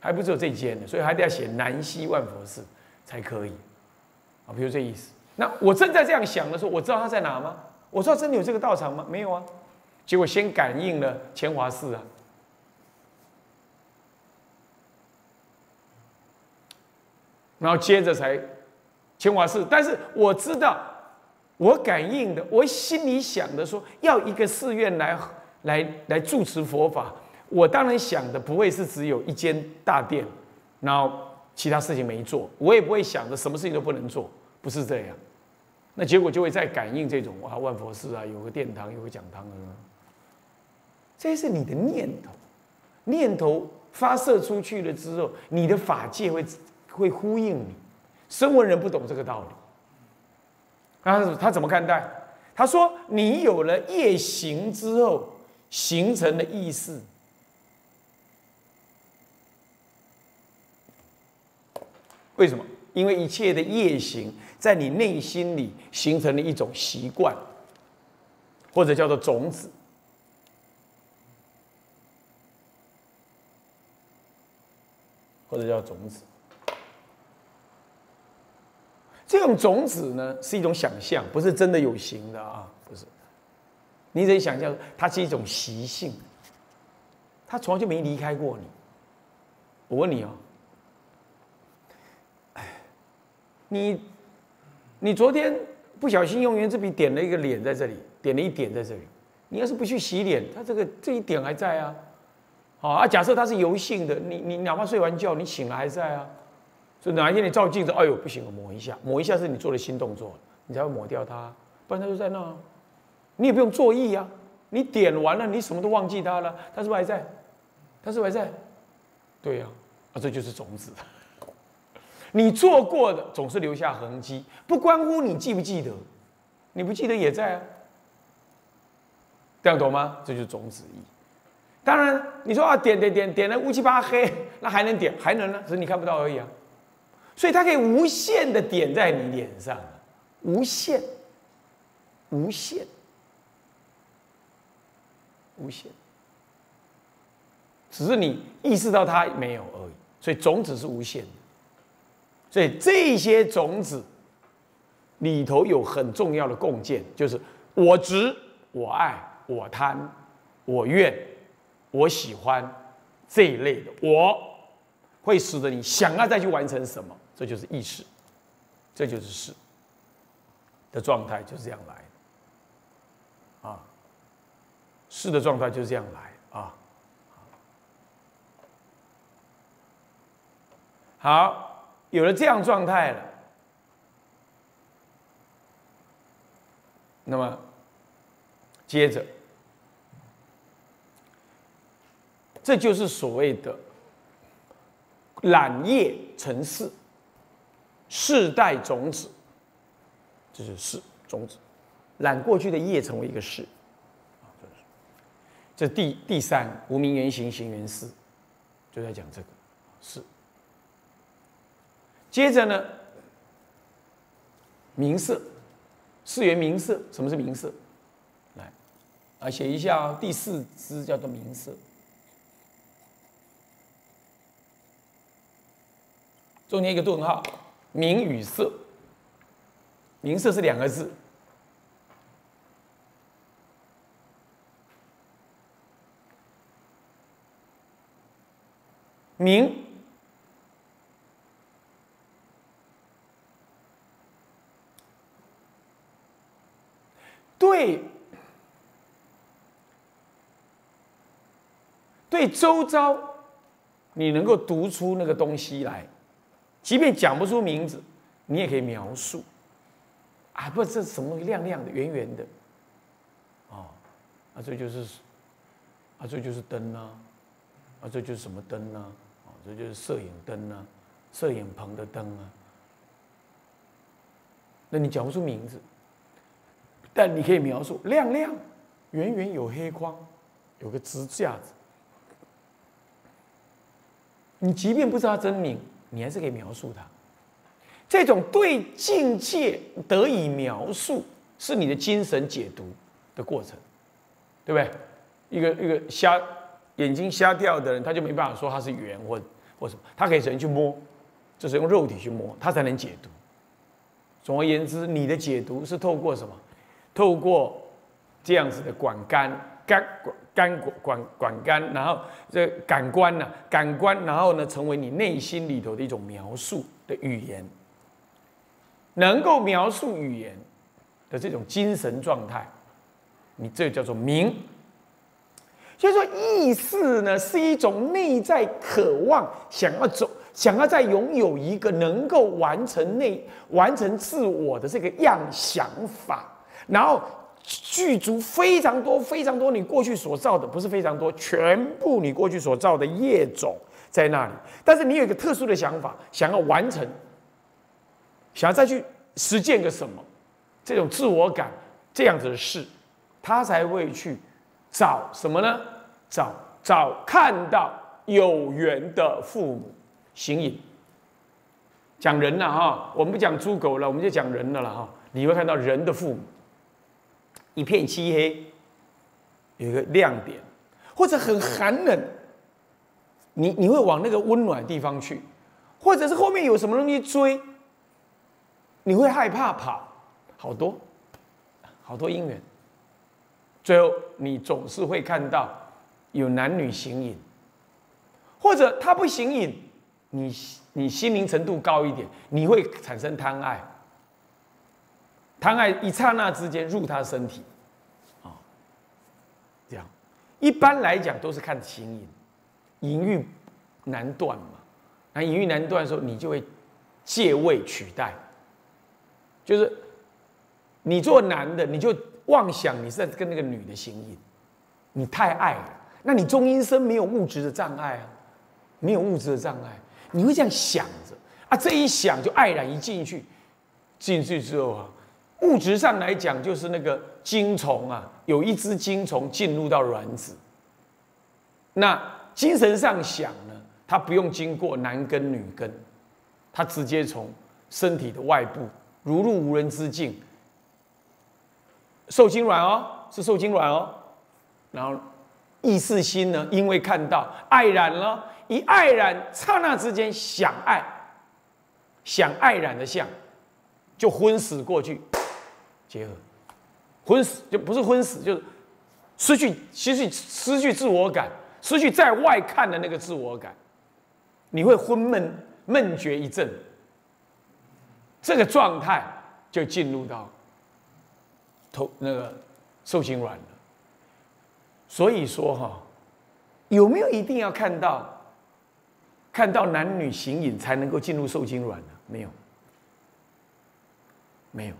还不只有这间呢，所以还得要写南西万佛寺才可以啊。比如这意思。那我正在这样想的时候，我知道他在哪吗？我知道真的有这个道场吗？没有啊。结果先感应了乾华寺啊，然后接着才乾华寺。但是我知道。我感应的，我心里想的说要一个寺院来来来住持佛法，我当然想的不会是只有一间大殿，然后其他事情没做，我也不会想着什么事情都不能做，不是这样。那结果就会在感应这种啊万佛寺啊有个殿堂有个讲堂啊，这是你的念头，念头发射出去了之后，你的法界会会呼应你。声闻人不懂这个道理。他他怎么看待？他说：“你有了夜行之后形成的意识，为什么？因为一切的夜行在你内心里形成了一种习惯，或者叫做种子，或者叫种子。”这种种子呢，是一种想象，不是真的有形的啊，不是。你得想象，它是一种习性，它从来就没离开过你。我问你哦，你你昨天不小心用圆珠笔点了一个脸在这里，点了一点在这里，你要是不去洗脸，它这个这一点还在啊。好啊，假设它是油性的，你你哪怕睡完觉，你醒了还在啊。所以哪一天你照镜子，哎呦不行，我抹一下，抹一下是你做的新动作，你才会抹掉它，不然它就在那，你也不用作意啊。你点完了，你什么都忘记它了，它是不是还在？它是不是还在？对呀，啊这就是种子。你做过的总是留下痕迹，不关乎你记不记得，你不记得也在啊。这样懂吗？这就是种子意。当然，你说啊点点点点的乌漆八黑，那还能点？还能呢？只是你看不到而已啊。所以它可以无限的点在你脸上，无限，无限，无限，只是你意识到它没有而已。所以种子是无限的，所以这些种子里头有很重要的共建，就是我执、我爱、我贪、我愿、我喜欢这一类的，我会使得你想要再去完成什么。这就是意识，这就是事的状态，就是这样来啊。事的状态就是这样来啊。好，有了这样状态了，那么接着，这就是所谓的染业成事。世代种子，这是世种子，染过去的业成为一个世，啊，这是，这第第三无名原形行原事，就在讲这个是。接着呢，名色，四元名色，什么是名色？来，啊，写一下第四支叫做名色，中间一个顿号。名与色，名色是两个字。名对对周遭，你能够读出那个东西来。即便讲不出名字，你也可以描述。啊，不，这什么亮亮的、圆圆的，哦，啊，这就是，啊，这就是灯啊，啊，这就是什么灯呢？啊，这就是摄影灯啊，摄影棚的灯啊。那你讲不出名字，但你可以描述亮亮、圆圆有黑框，有个支架子。你即便不知道真名。你还是可以描述它，这种对境界得以描述，是你的精神解读的过程，对不对？一个一个瞎眼睛瞎掉的人，他就没办法说它是圆或或什么，他可以只能去摸，就是用肉体去摸，他才能解读。总而言之，你的解读是透过什么？透过这样子的管干干管。感管管干，然后这感官呢？感官，然后呢，成为你内心里头的一种描述的语言，能够描述语言的这种精神状态，你这叫做明。所以说，意识呢是一种内在渴望，想要走，想要再拥有一个能够完成内完成自我的这个样想法，然后。具足非常多、非常多，你过去所造的不是非常多，全部你过去所造的业种在那里。但是你有一个特殊的想法，想要完成，想要再去实践个什么，这种自我感这样子的事，他才会去找什么呢？找找看到有缘的父母形影。讲人了哈，我们不讲猪狗了，我们就讲人了了哈。你会看到人的父母。一片漆黑，有一个亮点，或者很寒冷，你你会往那个温暖的地方去，或者是后面有什么东西追，你会害怕跑，好多，好多因缘，最后你总是会看到有男女形影，或者他不行淫，你你心灵程度高一点，你会产生贪爱。贪爱一刹那之间入他身体，一般来讲都是看情淫，淫欲难断嘛。那淫欲难断的时候，你就会借位取代，就是你做男的，你就妄想你是在跟那个女的行淫，你太爱了，那你中阴身没有物质的障碍啊，没有物质的障碍，你会这样想着啊，这一想就爱然一进去，进去之后啊。物质上来讲，就是那个精虫啊，有一只精虫进入到卵子。那精神上想呢，它不用经过男根女根，它直接从身体的外部如入无人之境，受精卵哦，是受精卵哦。然后意识心呢，因为看到爱染了，一爱染，刹那之间想爱，想爱染的相，就昏死过去。结合，昏死就不是昏死，就是失去、失去、失去自我感，失去在外看的那个自我感，你会昏闷、闷觉一阵，这个状态就进入到头那个受精卵了。所以说哈，有没有一定要看到看到男女形影才能够进入受精卵呢？没有，没有。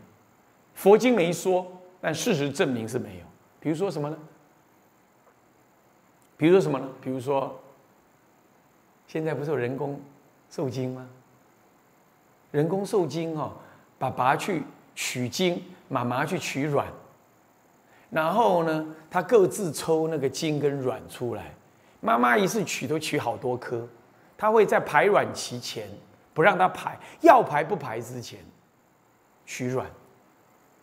佛经没说，但事实证明是没有。比如说什么呢？比如说什么呢？比如说，现在不是有人工受精吗？人工受精哦，爸爸去取精，妈妈去取卵，然后呢，他各自抽那个精跟卵出来。妈妈一次取都取好多颗，他会在排卵期前不让他排，要排不排之前取卵。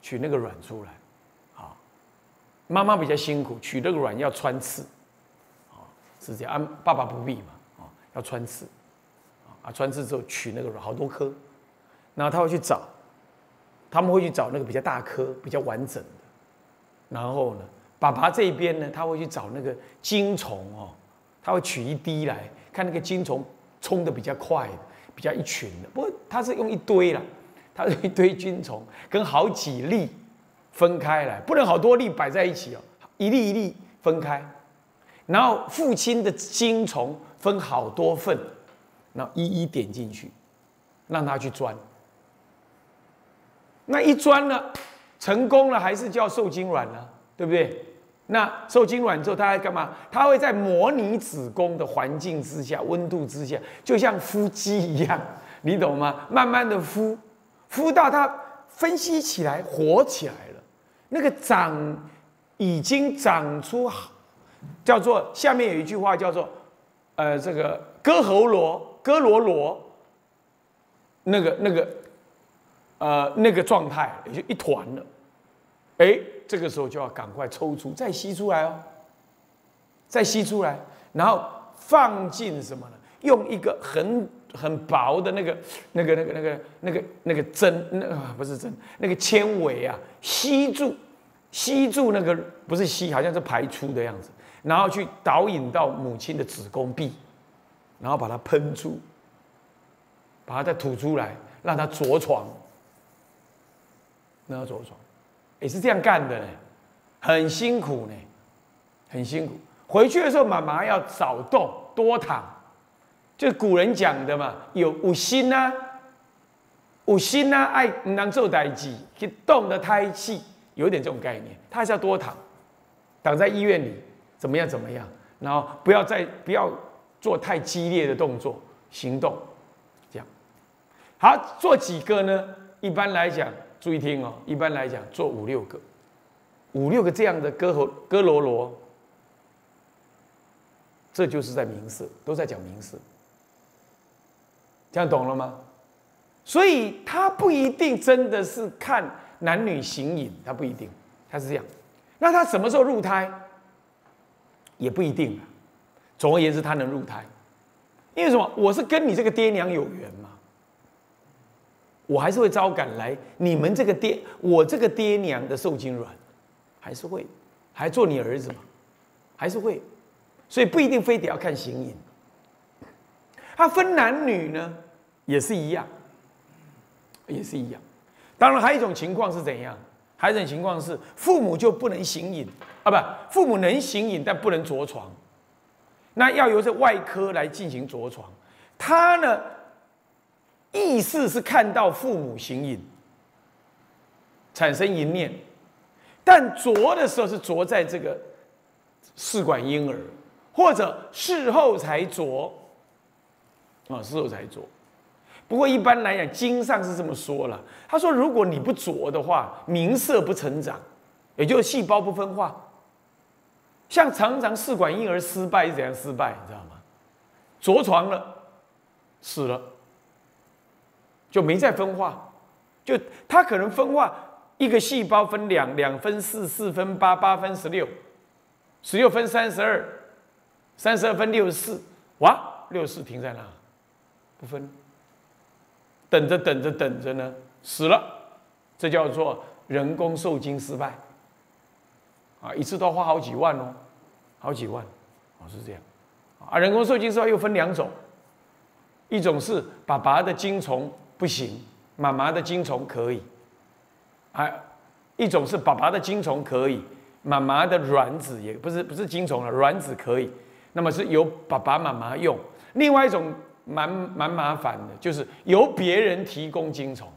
取那个卵出来，好，妈妈比较辛苦，取那个卵要穿刺，啊，是这样。爸爸不必嘛，啊，要穿刺，啊，穿刺之后取那个卵，好多颗，然后他会去找，他们会去找那个比较大颗、比较完整的，然后呢，爸爸这边呢，他会去找那个精虫哦，他会取一滴来看那个精虫冲的比较快的，比较一群的，不过他是用一堆了。它是一堆菌虫，跟好几粒分开来，不能好多粒摆在一起哦，一粒一粒分开。然后父亲的精虫分好多份，然后一一点进去，让它去钻。那一钻呢，成功了还是叫受精卵呢？对不对？那受精卵之后，它会干嘛？它会在模拟子宫的环境之下、温度之下，就像孵鸡一样，你懂吗？慢慢的孵。孵到它分析起来活起来了，那个长已经长出，叫做下面有一句话叫做，呃，这个割喉罗割罗罗，那个那个，呃，那个状态也就一团了，哎，这个时候就要赶快抽出再吸出来哦，再吸出来，然后放进什么呢？用一个很。很薄的那个、那个、那个、那个、那个、那个针，那不是针，那个纤维啊，吸住、吸住那个不是吸，好像是排出的样子，然后去导引到母亲的子宫壁，然后把它喷出，把它再吐出来，让它着床，让它着床，也是这样干的呢，很辛苦呢，很辛苦。回去的时候，妈妈要少动，多躺。就古人讲的嘛，有五心呐，五心呐，爱能做代志，去动的胎气，有点这种概念。他还是要多躺，躺在医院里，怎么样怎么样，然后不要再不要做太激烈的动作行动，这样。好，做几个呢？一般来讲，注意听哦。一般来讲，做五六个，五六个这样的歌喉歌罗罗，这就是在明示，都在讲明示。这样懂了吗？所以他不一定真的是看男女形影，他不一定，他是这样。那他什么时候入胎？也不一定。总而言之，他能入胎，因为什么？我是跟你这个爹娘有缘嘛，我还是会招赶来你们这个爹，我这个爹娘的受精卵，还是会，还做你儿子嘛，还是会。所以不一定非得要看形影。他分男女呢，也是一样，也是一样。当然，还有一种情况是怎样？还有一种情况是父母就不能行淫啊，不，父母能行淫，但不能着床。那要由这外科来进行着床。他呢，意思是看到父母行淫，产生淫念，但着的时候是着在这个试管婴儿，或者事后才着。啊，事后才着。不过一般来讲，经上是这么说了。他说，如果你不着的话，明色不成长，也就是细胞不分化。像常常试管婴儿失败是怎样失败？你知道吗？着床了，死了，就没再分化。就它可能分化一个细胞分两，两分四，四分八，八分十六，十六分三十二，三十二分六十四，哇，六十四停在哪？不分，等着等着等着呢，死了，这叫做人工受精失败。啊，一次都花好几万哦，好几万，哦是这样。啊，人工受精失败又分两种，一种是爸爸的精虫不行，妈妈的精虫可以。啊，一种是爸爸的精虫可以，妈妈的卵子也不是不是精虫了，卵子可以，那么是由爸爸妈妈用。另外一种。蛮蛮麻烦的，就是由别人提供精虫，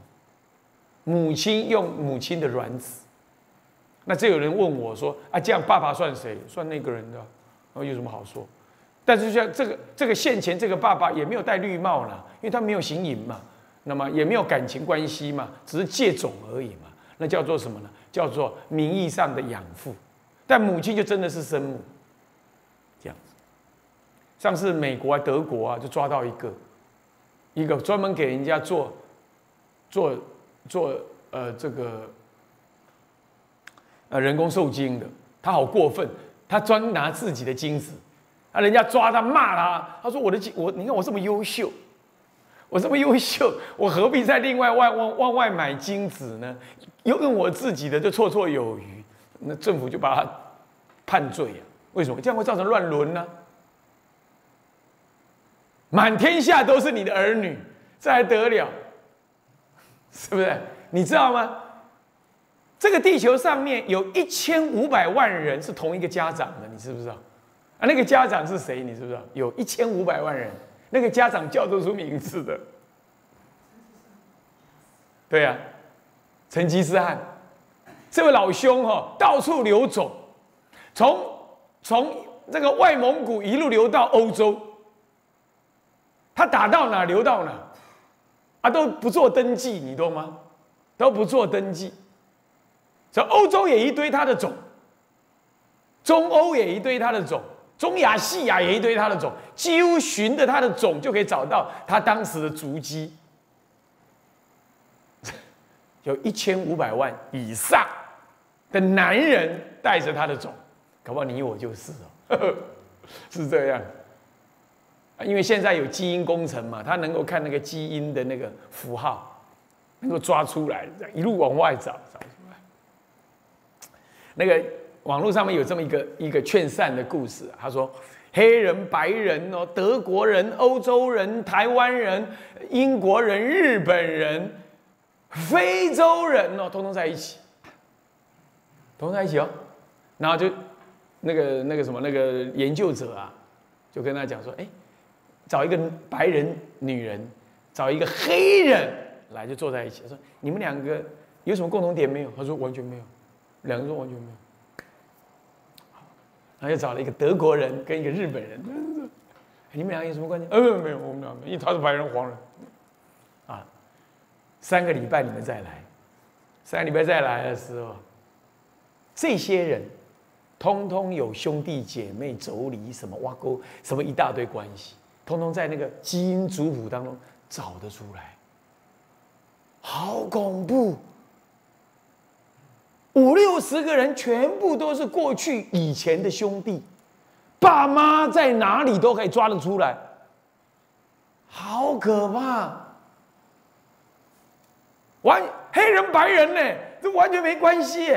母亲用母亲的卵子。那这有人问我说：“啊，这样爸爸算谁？算那个人的？后有什么好说？”但是像这个这个现前这个爸爸也没有戴绿帽了，因为他没有行淫嘛，那么也没有感情关系嘛，只是借种而已嘛。那叫做什么呢？叫做名义上的养父，但母亲就真的是生母。上次美国啊、德国啊，就抓到一个，一个专门给人家做，做，做呃这个，呃人工受精的，他好过分，他专拿自己的精子，啊人家抓他骂他，他说我的精我你看我这么优秀，我这么优秀，我何必再另外外往往外买精子呢？用用我自己的就绰绰有余，那政府就把他判罪啊？为什么？这样会造成乱伦呢？满天下都是你的儿女，这还得了？是不是？你知道吗？这个地球上面有一千五百万人是同一个家长的，你知不知道？啊，那个家长是谁？你知不知道？有一千五百万人，那个家长叫得出名字的。对呀，成吉思汗，这位老兄哈，到处流种，从从这个外蒙古一路流到欧洲。他打到哪留到哪，啊都不做登记，你懂吗？都不做登记。这欧洲也一堆他的种，中欧也一堆他的种，中亚西亚也一堆他的种，几乎循着他的种就可以找到他当时的足迹。有一千五百万以上的男人带着他的种，搞不好你我就是哦，是这样。因为现在有基因工程嘛，他能够看那个基因的那个符号，能够抓出来，一路往外找找出来。那个网络上面有这么一个一个劝善的故事，他说黑人、白人哦，德国人、欧洲人、台湾人、英国人、日本人、非洲人哦，通通在一起，通通在一起哦，然后就那个那个什么那个研究者啊，就跟他讲说，哎。找一个白人女人，找一个黑人来就坐在一起。说你们两个有什么共同点没有？他说完全没有。两个说完全没有。他又找了一个德国人跟一个日本人。你们俩有什么关系？呃，没有，我们俩因为他是白人黄人。啊，三个礼拜你们再来，三个礼拜再来的时候，这些人通通有兄弟姐妹、妯娌什么挖沟什么一大堆关系。通通在那个基因族谱当中找得出来，好恐怖！五六十个人全部都是过去以前的兄弟，爸妈在哪里都可以抓得出来，好可怕！完黑人白人呢，这完全没关系，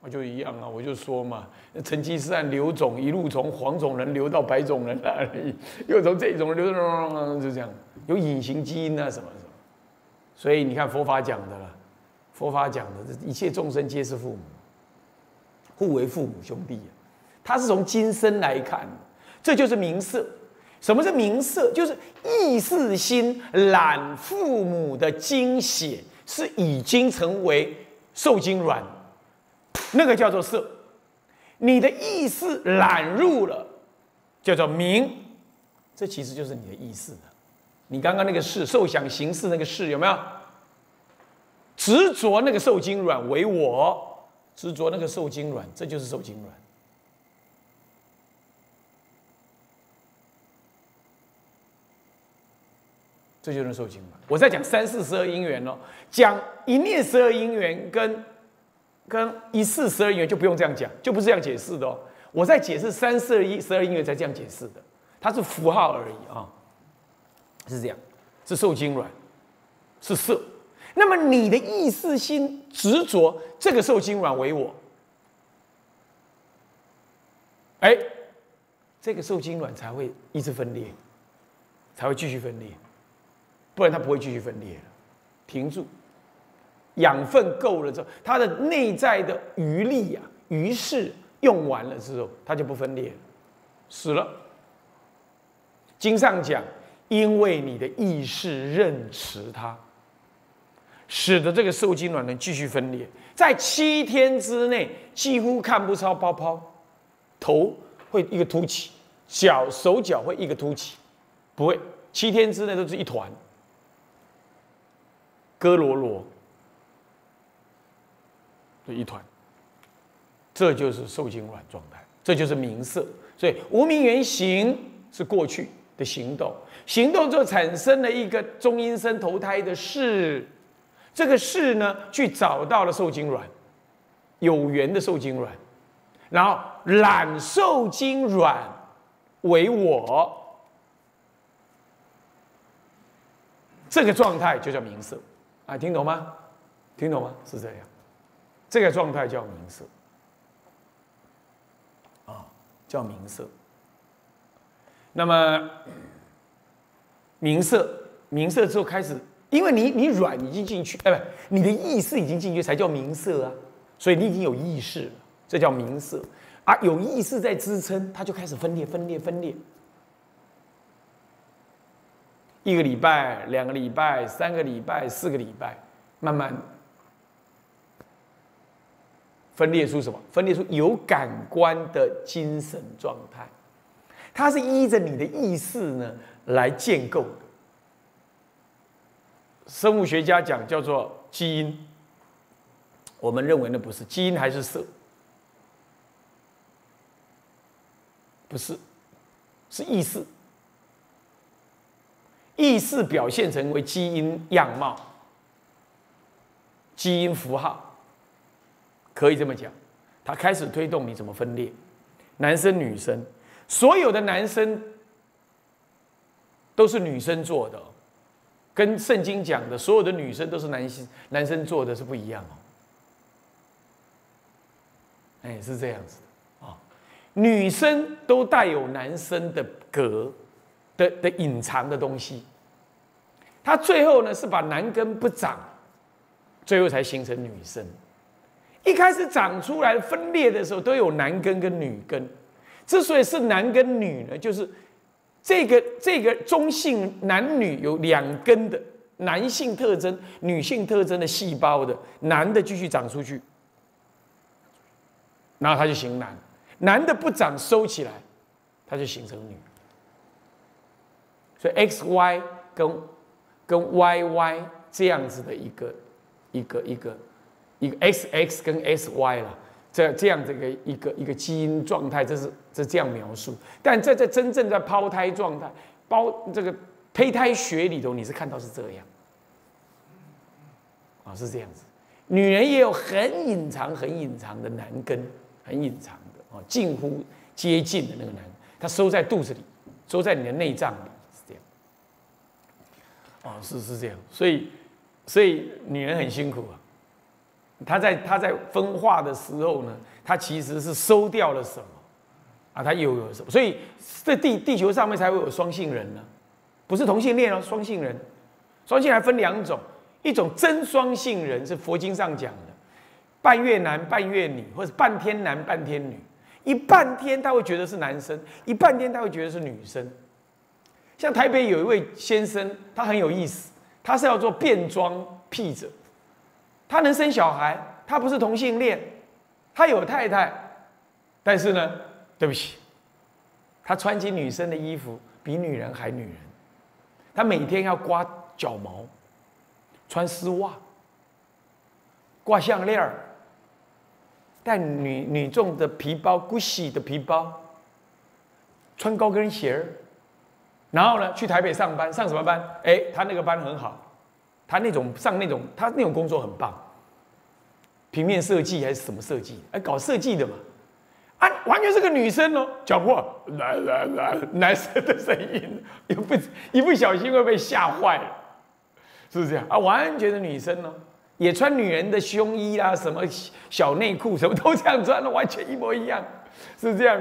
我就一样啊，我就说嘛，成吉思汗留种一路从黄种人流到白种人那里，又从这种流到就这样，有隐形基因啊什么什么。所以你看佛法讲的了，佛法讲的，这一切众生皆是父母，互为父母兄弟。他是从今生来看，这就是名色。什么是名色？就是意识心染父母的精血，是已经成为受精卵，那个叫做色。你的意识染入了，叫做明，这其实就是你的意识你刚刚那个是，受想行识那个是有没有？执着那个受精卵为我，执着那个受精卵，这就是受精卵。这就是受精卵。我在讲三四十二因缘哦，讲一念十二因缘跟跟一四十二因缘就不用这样讲，就不是这样解释的哦。我在解释三四二一十二因缘才这样解释的，它是符号而已啊，是这样，是受精卵，是色。那么你的意识心执着这个受精卵为我，哎，这个受精卵才会一直分裂，才会继续分裂。不然它不会继续分裂了，停住，养分够了之后，它的内在的余力啊、余势用完了之后，它就不分裂，死了。经上讲，因为你的意识认识它，使得这个受精卵能继续分裂，在七天之内几乎看不超泡泡，头会一个凸起，脚手脚会一个凸起，不会，七天之内都是一团。哥罗罗的一团，这就是受精卵状态，这就是名色。所以无名原形是过去的行动，行动就产生了一个中阴身投胎的事，这个事呢，去找到了受精卵，有缘的受精卵，然后染受精卵为我，这个状态就叫名色。啊，听懂吗？听懂吗？是这样，这个状态叫明色，啊，叫明色。那么明色，明色之后开始，因为你你软已经进去，哎，不，你的意识已经进去，才叫明色啊。所以你已经有意识了，这叫明色啊。有意识在支撑，它就开始分裂，分裂，分裂。一个礼拜、两个礼拜、三个礼拜、四个礼拜，慢慢分裂出什么？分裂出有感官的精神状态。它是依着你的意识呢来建构的。生物学家讲叫做基因，我们认为那不是基因，还是色？不是，是意识。意识表现成为基因样貌、基因符号，可以这么讲，它开始推动你怎么分裂，男生女生，所有的男生都是女生做的，跟圣经讲的所有的女生都是男性男生做的是不一样哦。哎，是这样子的啊，女生都带有男生的格。的的隐藏的东西，它最后呢是把男根不长，最后才形成女生。一开始长出来分裂的时候都有男根跟女根，之所以是男跟女呢，就是这个这个中性男女有两根的男性特征、女性特征的细胞的男的继续长出去，然后它就形男；男的不长收起来，它就形成女。所以 X Y 跟跟 Y Y 这样子的一个一个一个一个一个 X X 跟 S Y 了，这这样这个一个一个基因状态，这是这这样描述。但在在真正在胞胎状态、胞这个胚胎学里头，你是看到是这样啊，是这样子。女人也有很隐藏、很隐藏的男根，很隐藏的啊，近乎接近的那个男，他收在肚子里，收在你的内脏里。哦，是是这样，所以，所以女人很辛苦啊，他在他在分化的时候呢，他其实是收掉了什么啊？他又有什么？所以在地地球上面才会有双性人呢，不是同性恋哦，双性人。双性还分两种，一种真双性人是佛经上讲的，半月男半月女，或者半天男半天女。一半天他会觉得是男生，一半天他会觉得是女生。像台北有一位先生，他很有意思，他是要做变装癖者，他能生小孩，他不是同性恋，他有太太，但是呢，对不起，他穿起女生的衣服比女人还女人，他每天要刮脚毛，穿丝袜，挂项链儿。带女女众的皮包，GUCCI 的皮包，穿高跟鞋儿，然后呢，去台北上班，上什么班？哎，他那个班很好，他那种上那种，他那种工作很棒，平面设计还是什么设计？哎，搞设计的嘛，啊，完全是个女生哦，讲话来来来，男生的声音，一不一不小心会被吓坏了，是不是这样啊？完全是女生哦。也穿女人的胸衣啊，什么小内裤，什么都这样穿的，完全一模一样，是这样。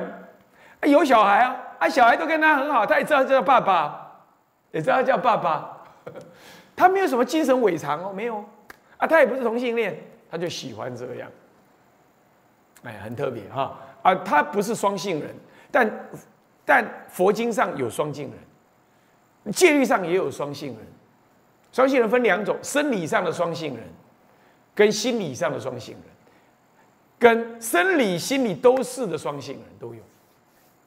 有小孩啊，啊，小孩都跟他很好，他也知道叫爸爸，也知道叫爸爸，他没有什么精神违常哦，没有。啊，他也不是同性恋，他就喜欢这样，哎，很特别哈。啊，他不是双性人，但但佛经上有双性人，戒律上也有双性人，双性人分两种，生理上的双性人。跟心理上的双性人，跟生理、心理都是的双性人都有，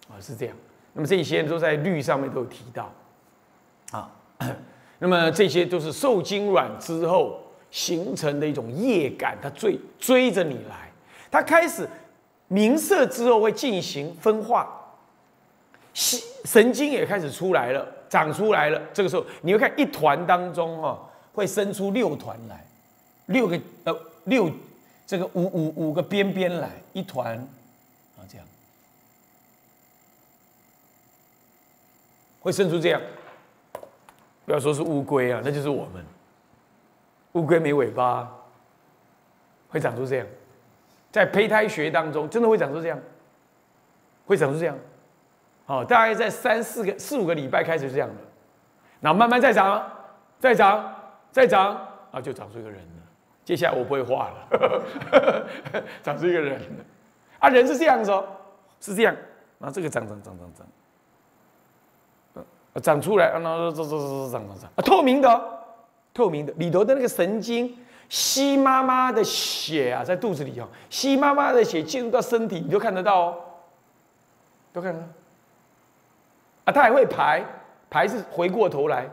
啊，是这样。那么这些都在律上面都有提到，啊，那么这些都是受精卵之后形成的一种业感，它追追着你来，它开始明色之后会进行分化，神神经也开始出来了，长出来了。这个时候你会看一团当中哦，会生出六团来。六个呃六，这个五五五个边边来一团，啊这样，会生出这样，不要说是乌龟啊，那就是我们。乌龟没尾巴，会长出这样，在胚胎学当中真的会长出这样，会长出这样，好，大概在三四个四五个礼拜开始这样的，然后慢慢再长，再长，再长，啊就长出一个人了。接下来我不会画了，长出一个人，啊，人是这样子哦，是这样，然后这个长长长长长，长出来，然后这这这这长长长，啊，透明的，透明的，里头的那个神经吸妈妈的血啊，在肚子里哦，吸妈妈的血进入到身体，你就看得到哦，都看得到，啊，它还会排，排是回过头来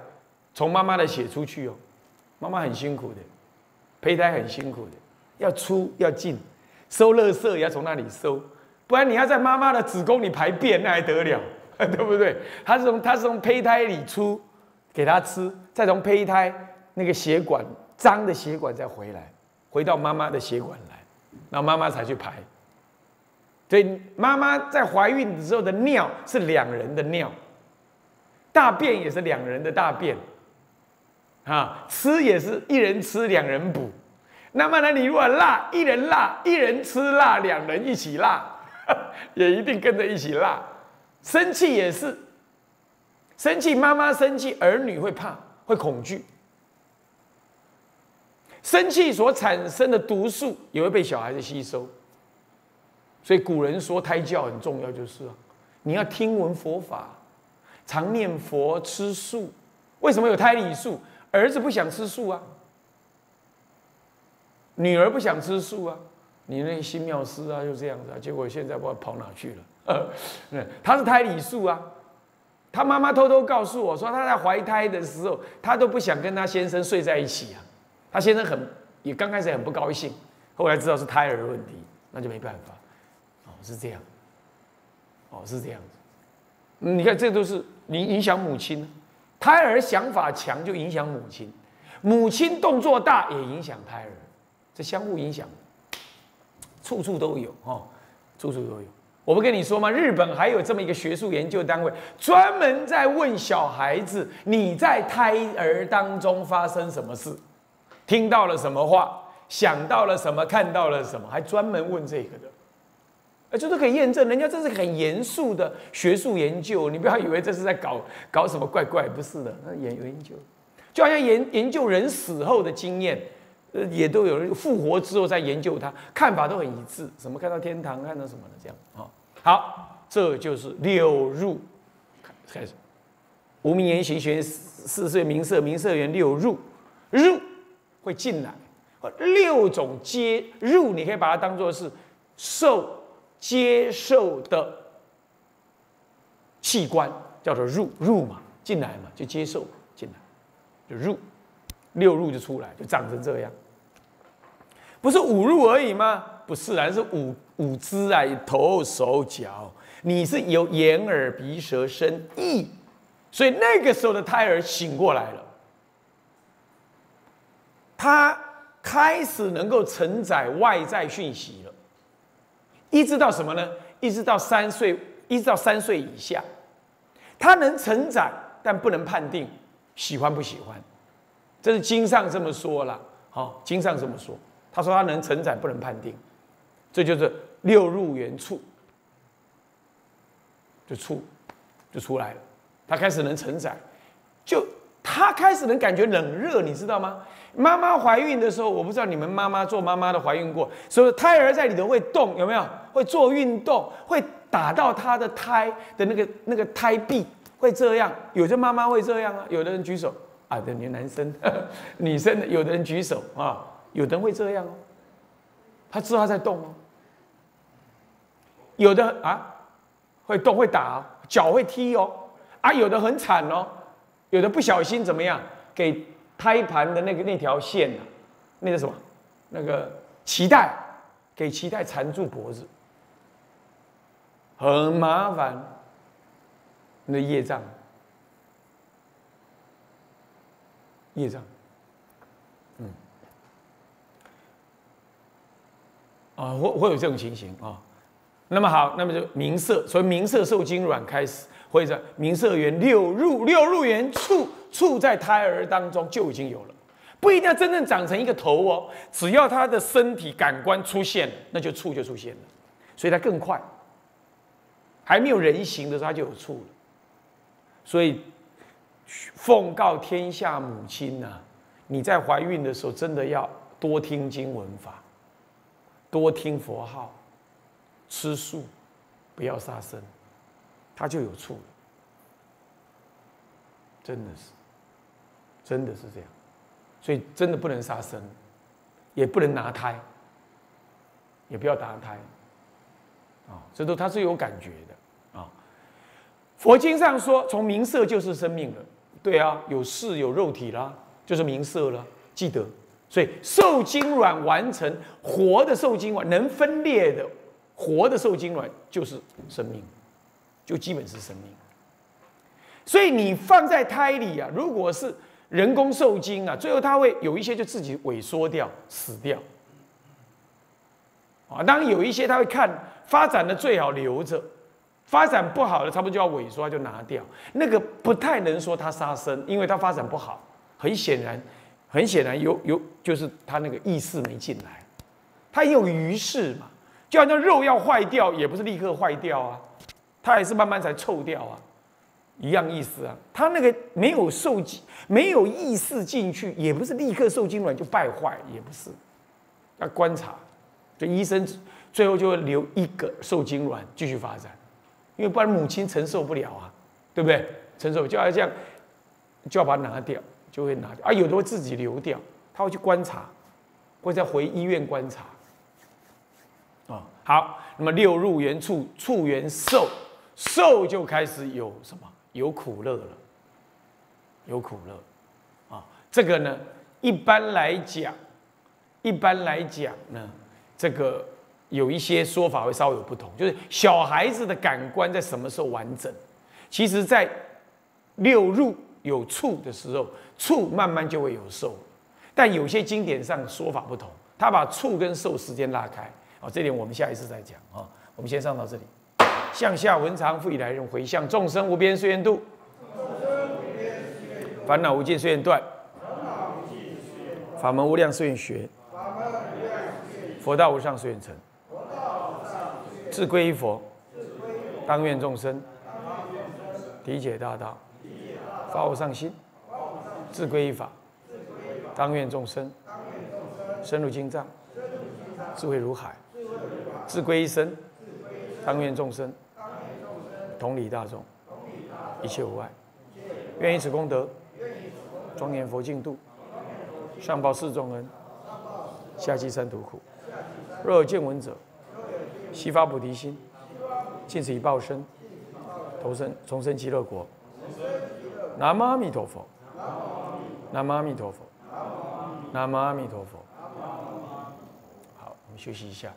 从妈妈的血出去哦，妈妈很辛苦的。胚胎很辛苦的，要出要进，收垃圾也要从那里收，不然你要在妈妈的子宫里排便，那还得了，对不对？他是从他是从胚胎里出，给他吃，再从胚胎那个血管脏的血管再回来，回到妈妈的血管来，然后妈妈才去排。所以妈妈在怀孕的时候的尿是两人的尿，大便也是两人的大便。啊，吃也是一人吃两人补，那么呢，你如果辣，一人辣，一人吃辣，两人一起辣，也一定跟着一起辣。生气也是，生气妈妈生气，儿女会怕，会恐惧。生气所产生的毒素也会被小孩子吸收，所以古人说胎教很重要，就是啊，你要听闻佛法，常念佛，吃素。为什么有胎里素？儿子不想吃素啊，女儿不想吃素啊，你那新妙师啊就这样子啊，结果现在不知道跑哪去了。他是胎里素啊，他妈妈偷偷告诉我说，他在怀胎的时候，他都不想跟他先生睡在一起啊。他先生很也刚开始很不高兴，后来知道是胎儿问题，那就没办法。哦，是这样。哦，是这样子。你看，这都是你影响母亲。胎儿想法强就影响母亲，母亲动作大也影响胎儿，这相互影响，处处都有哦，处处都有。我不跟你说吗？日本还有这么一个学术研究单位，专门在问小孩子：你在胎儿当中发生什么事，听到了什么话，想到了什么，看到了什么，还专门问这个的，哎，这都可以验证，人家这是很严肃的学术研究，你不要以为这是在搞搞什么怪怪，不是的，那研研究，就好像研研究人死后的经验，呃，也都有人复活之后再研究它，看法都很一致，什么看到天堂，看到什么的这样啊，好，这就是六入开始，无名言行学四岁名色，名色缘六入，入会进来。六种接入，你可以把它当做是受接受的器官，叫做入入嘛，进来嘛，就接受进来，就入六入就出来，就长成这样。不是五入而已吗？不是啊，是五五肢啊，头手脚，你是有眼耳鼻舌身意，所以那个时候的胎儿醒过来了，他。开始能够承载外在讯息了，一直到什么呢？一直到三岁，一直到三岁以下，他能承载，但不能判定喜欢不喜欢。这是经上这么说了，好，经上这么说。他说他能承载，不能判定，这就是六入缘处，就处就出来了。他开始能承载，就他开始能感觉冷热，你知道吗？妈妈怀孕的时候，我不知道你们妈妈做妈妈的怀孕过，所以胎儿在里头会动，有没有？会做运动，会打到他的胎的那个那个胎壁，会这样。有的妈妈会这样啊，有的人举手啊，等于男生、女生，有的人举手啊，有的人会这样哦，他知道他在动哦。有的啊，会动会打，脚会踢哦，啊，有的很惨哦，有的不小心怎么样给。胎盘的那个那条线啊，那个什么，那个脐带，给脐带缠住脖子，很麻烦。那业障，业障，啊，会会有这种情形啊。那么好，那么就明色，所以明色受精卵开始，或者明色缘六入六入缘处。处在胎儿当中就已经有了，不一定要真正长成一个头哦，只要他的身体感官出现，那就处就出现了，所以它更快。还没有人形的时候，它就有处了。所以奉告天下母亲呐，你在怀孕的时候，真的要多听经文法，多听佛号，吃素，不要杀生，他就有处了。真的是。真的是这样，所以真的不能杀生，也不能拿胎，也不要打胎，啊，这都他是有感觉的啊。佛经上说，从明色就是生命了，对啊，有事有肉体啦，就是明色了，记得。所以受精卵完成，活的受精卵能分裂的，活的受精卵就是生命，就基本是生命。所以你放在胎里啊，如果是。人工受精啊，最后它会有一些就自己萎缩掉、死掉。啊，当然有一些他会看发展的最好留着，发展不好的差不多就要萎缩就拿掉。那个不太能说它杀生，因为它发展不好，很显然，很显然有有就是他那个意识没进来，他也有余势嘛。就好像肉要坏掉，也不是立刻坏掉啊，它还是慢慢才臭掉啊。一样意思啊，他那个没有受精，没有意识进去，也不是立刻受精卵就败坏，也不是，要观察，就医生最后就会留一个受精卵继续发展，因为不然母亲承受不了啊，对不对？承受就要这样，就要把它拿掉，就会拿掉啊，有的会自己流掉，他会去观察，会再回医院观察。啊，好，那么六入缘处，处缘受，受就开始有什么？有苦乐了，有苦乐，啊，这个呢，一般来讲，一般来讲呢，这个有一些说法会稍微有不同，就是小孩子的感官在什么时候完整？其实，在六入有触的时候，触慢慢就会有受，但有些经典上说法不同，他把触跟受时间拉开，哦，这点我们下一次再讲啊，我们先上到这里。向下文长复以来人回向众生无边誓愿度，烦恼无尽誓愿断，烦恼无尽岁愿法门无量誓愿学。佛道无上誓愿成。自归依佛，当愿众生理解大道，发无上心。自归依法，当愿众生深入经藏，智慧如海。自归依身，当愿众生同理大众，一切无碍。愿以此功德，庄严佛净土，上报四重恩，下济三途苦。若有见闻者，悉发菩提心，尽此一报身，投生重生极乐国。南无阿弥陀佛。南无阿弥陀佛。南无阿弥陀佛。好，我们休息一下。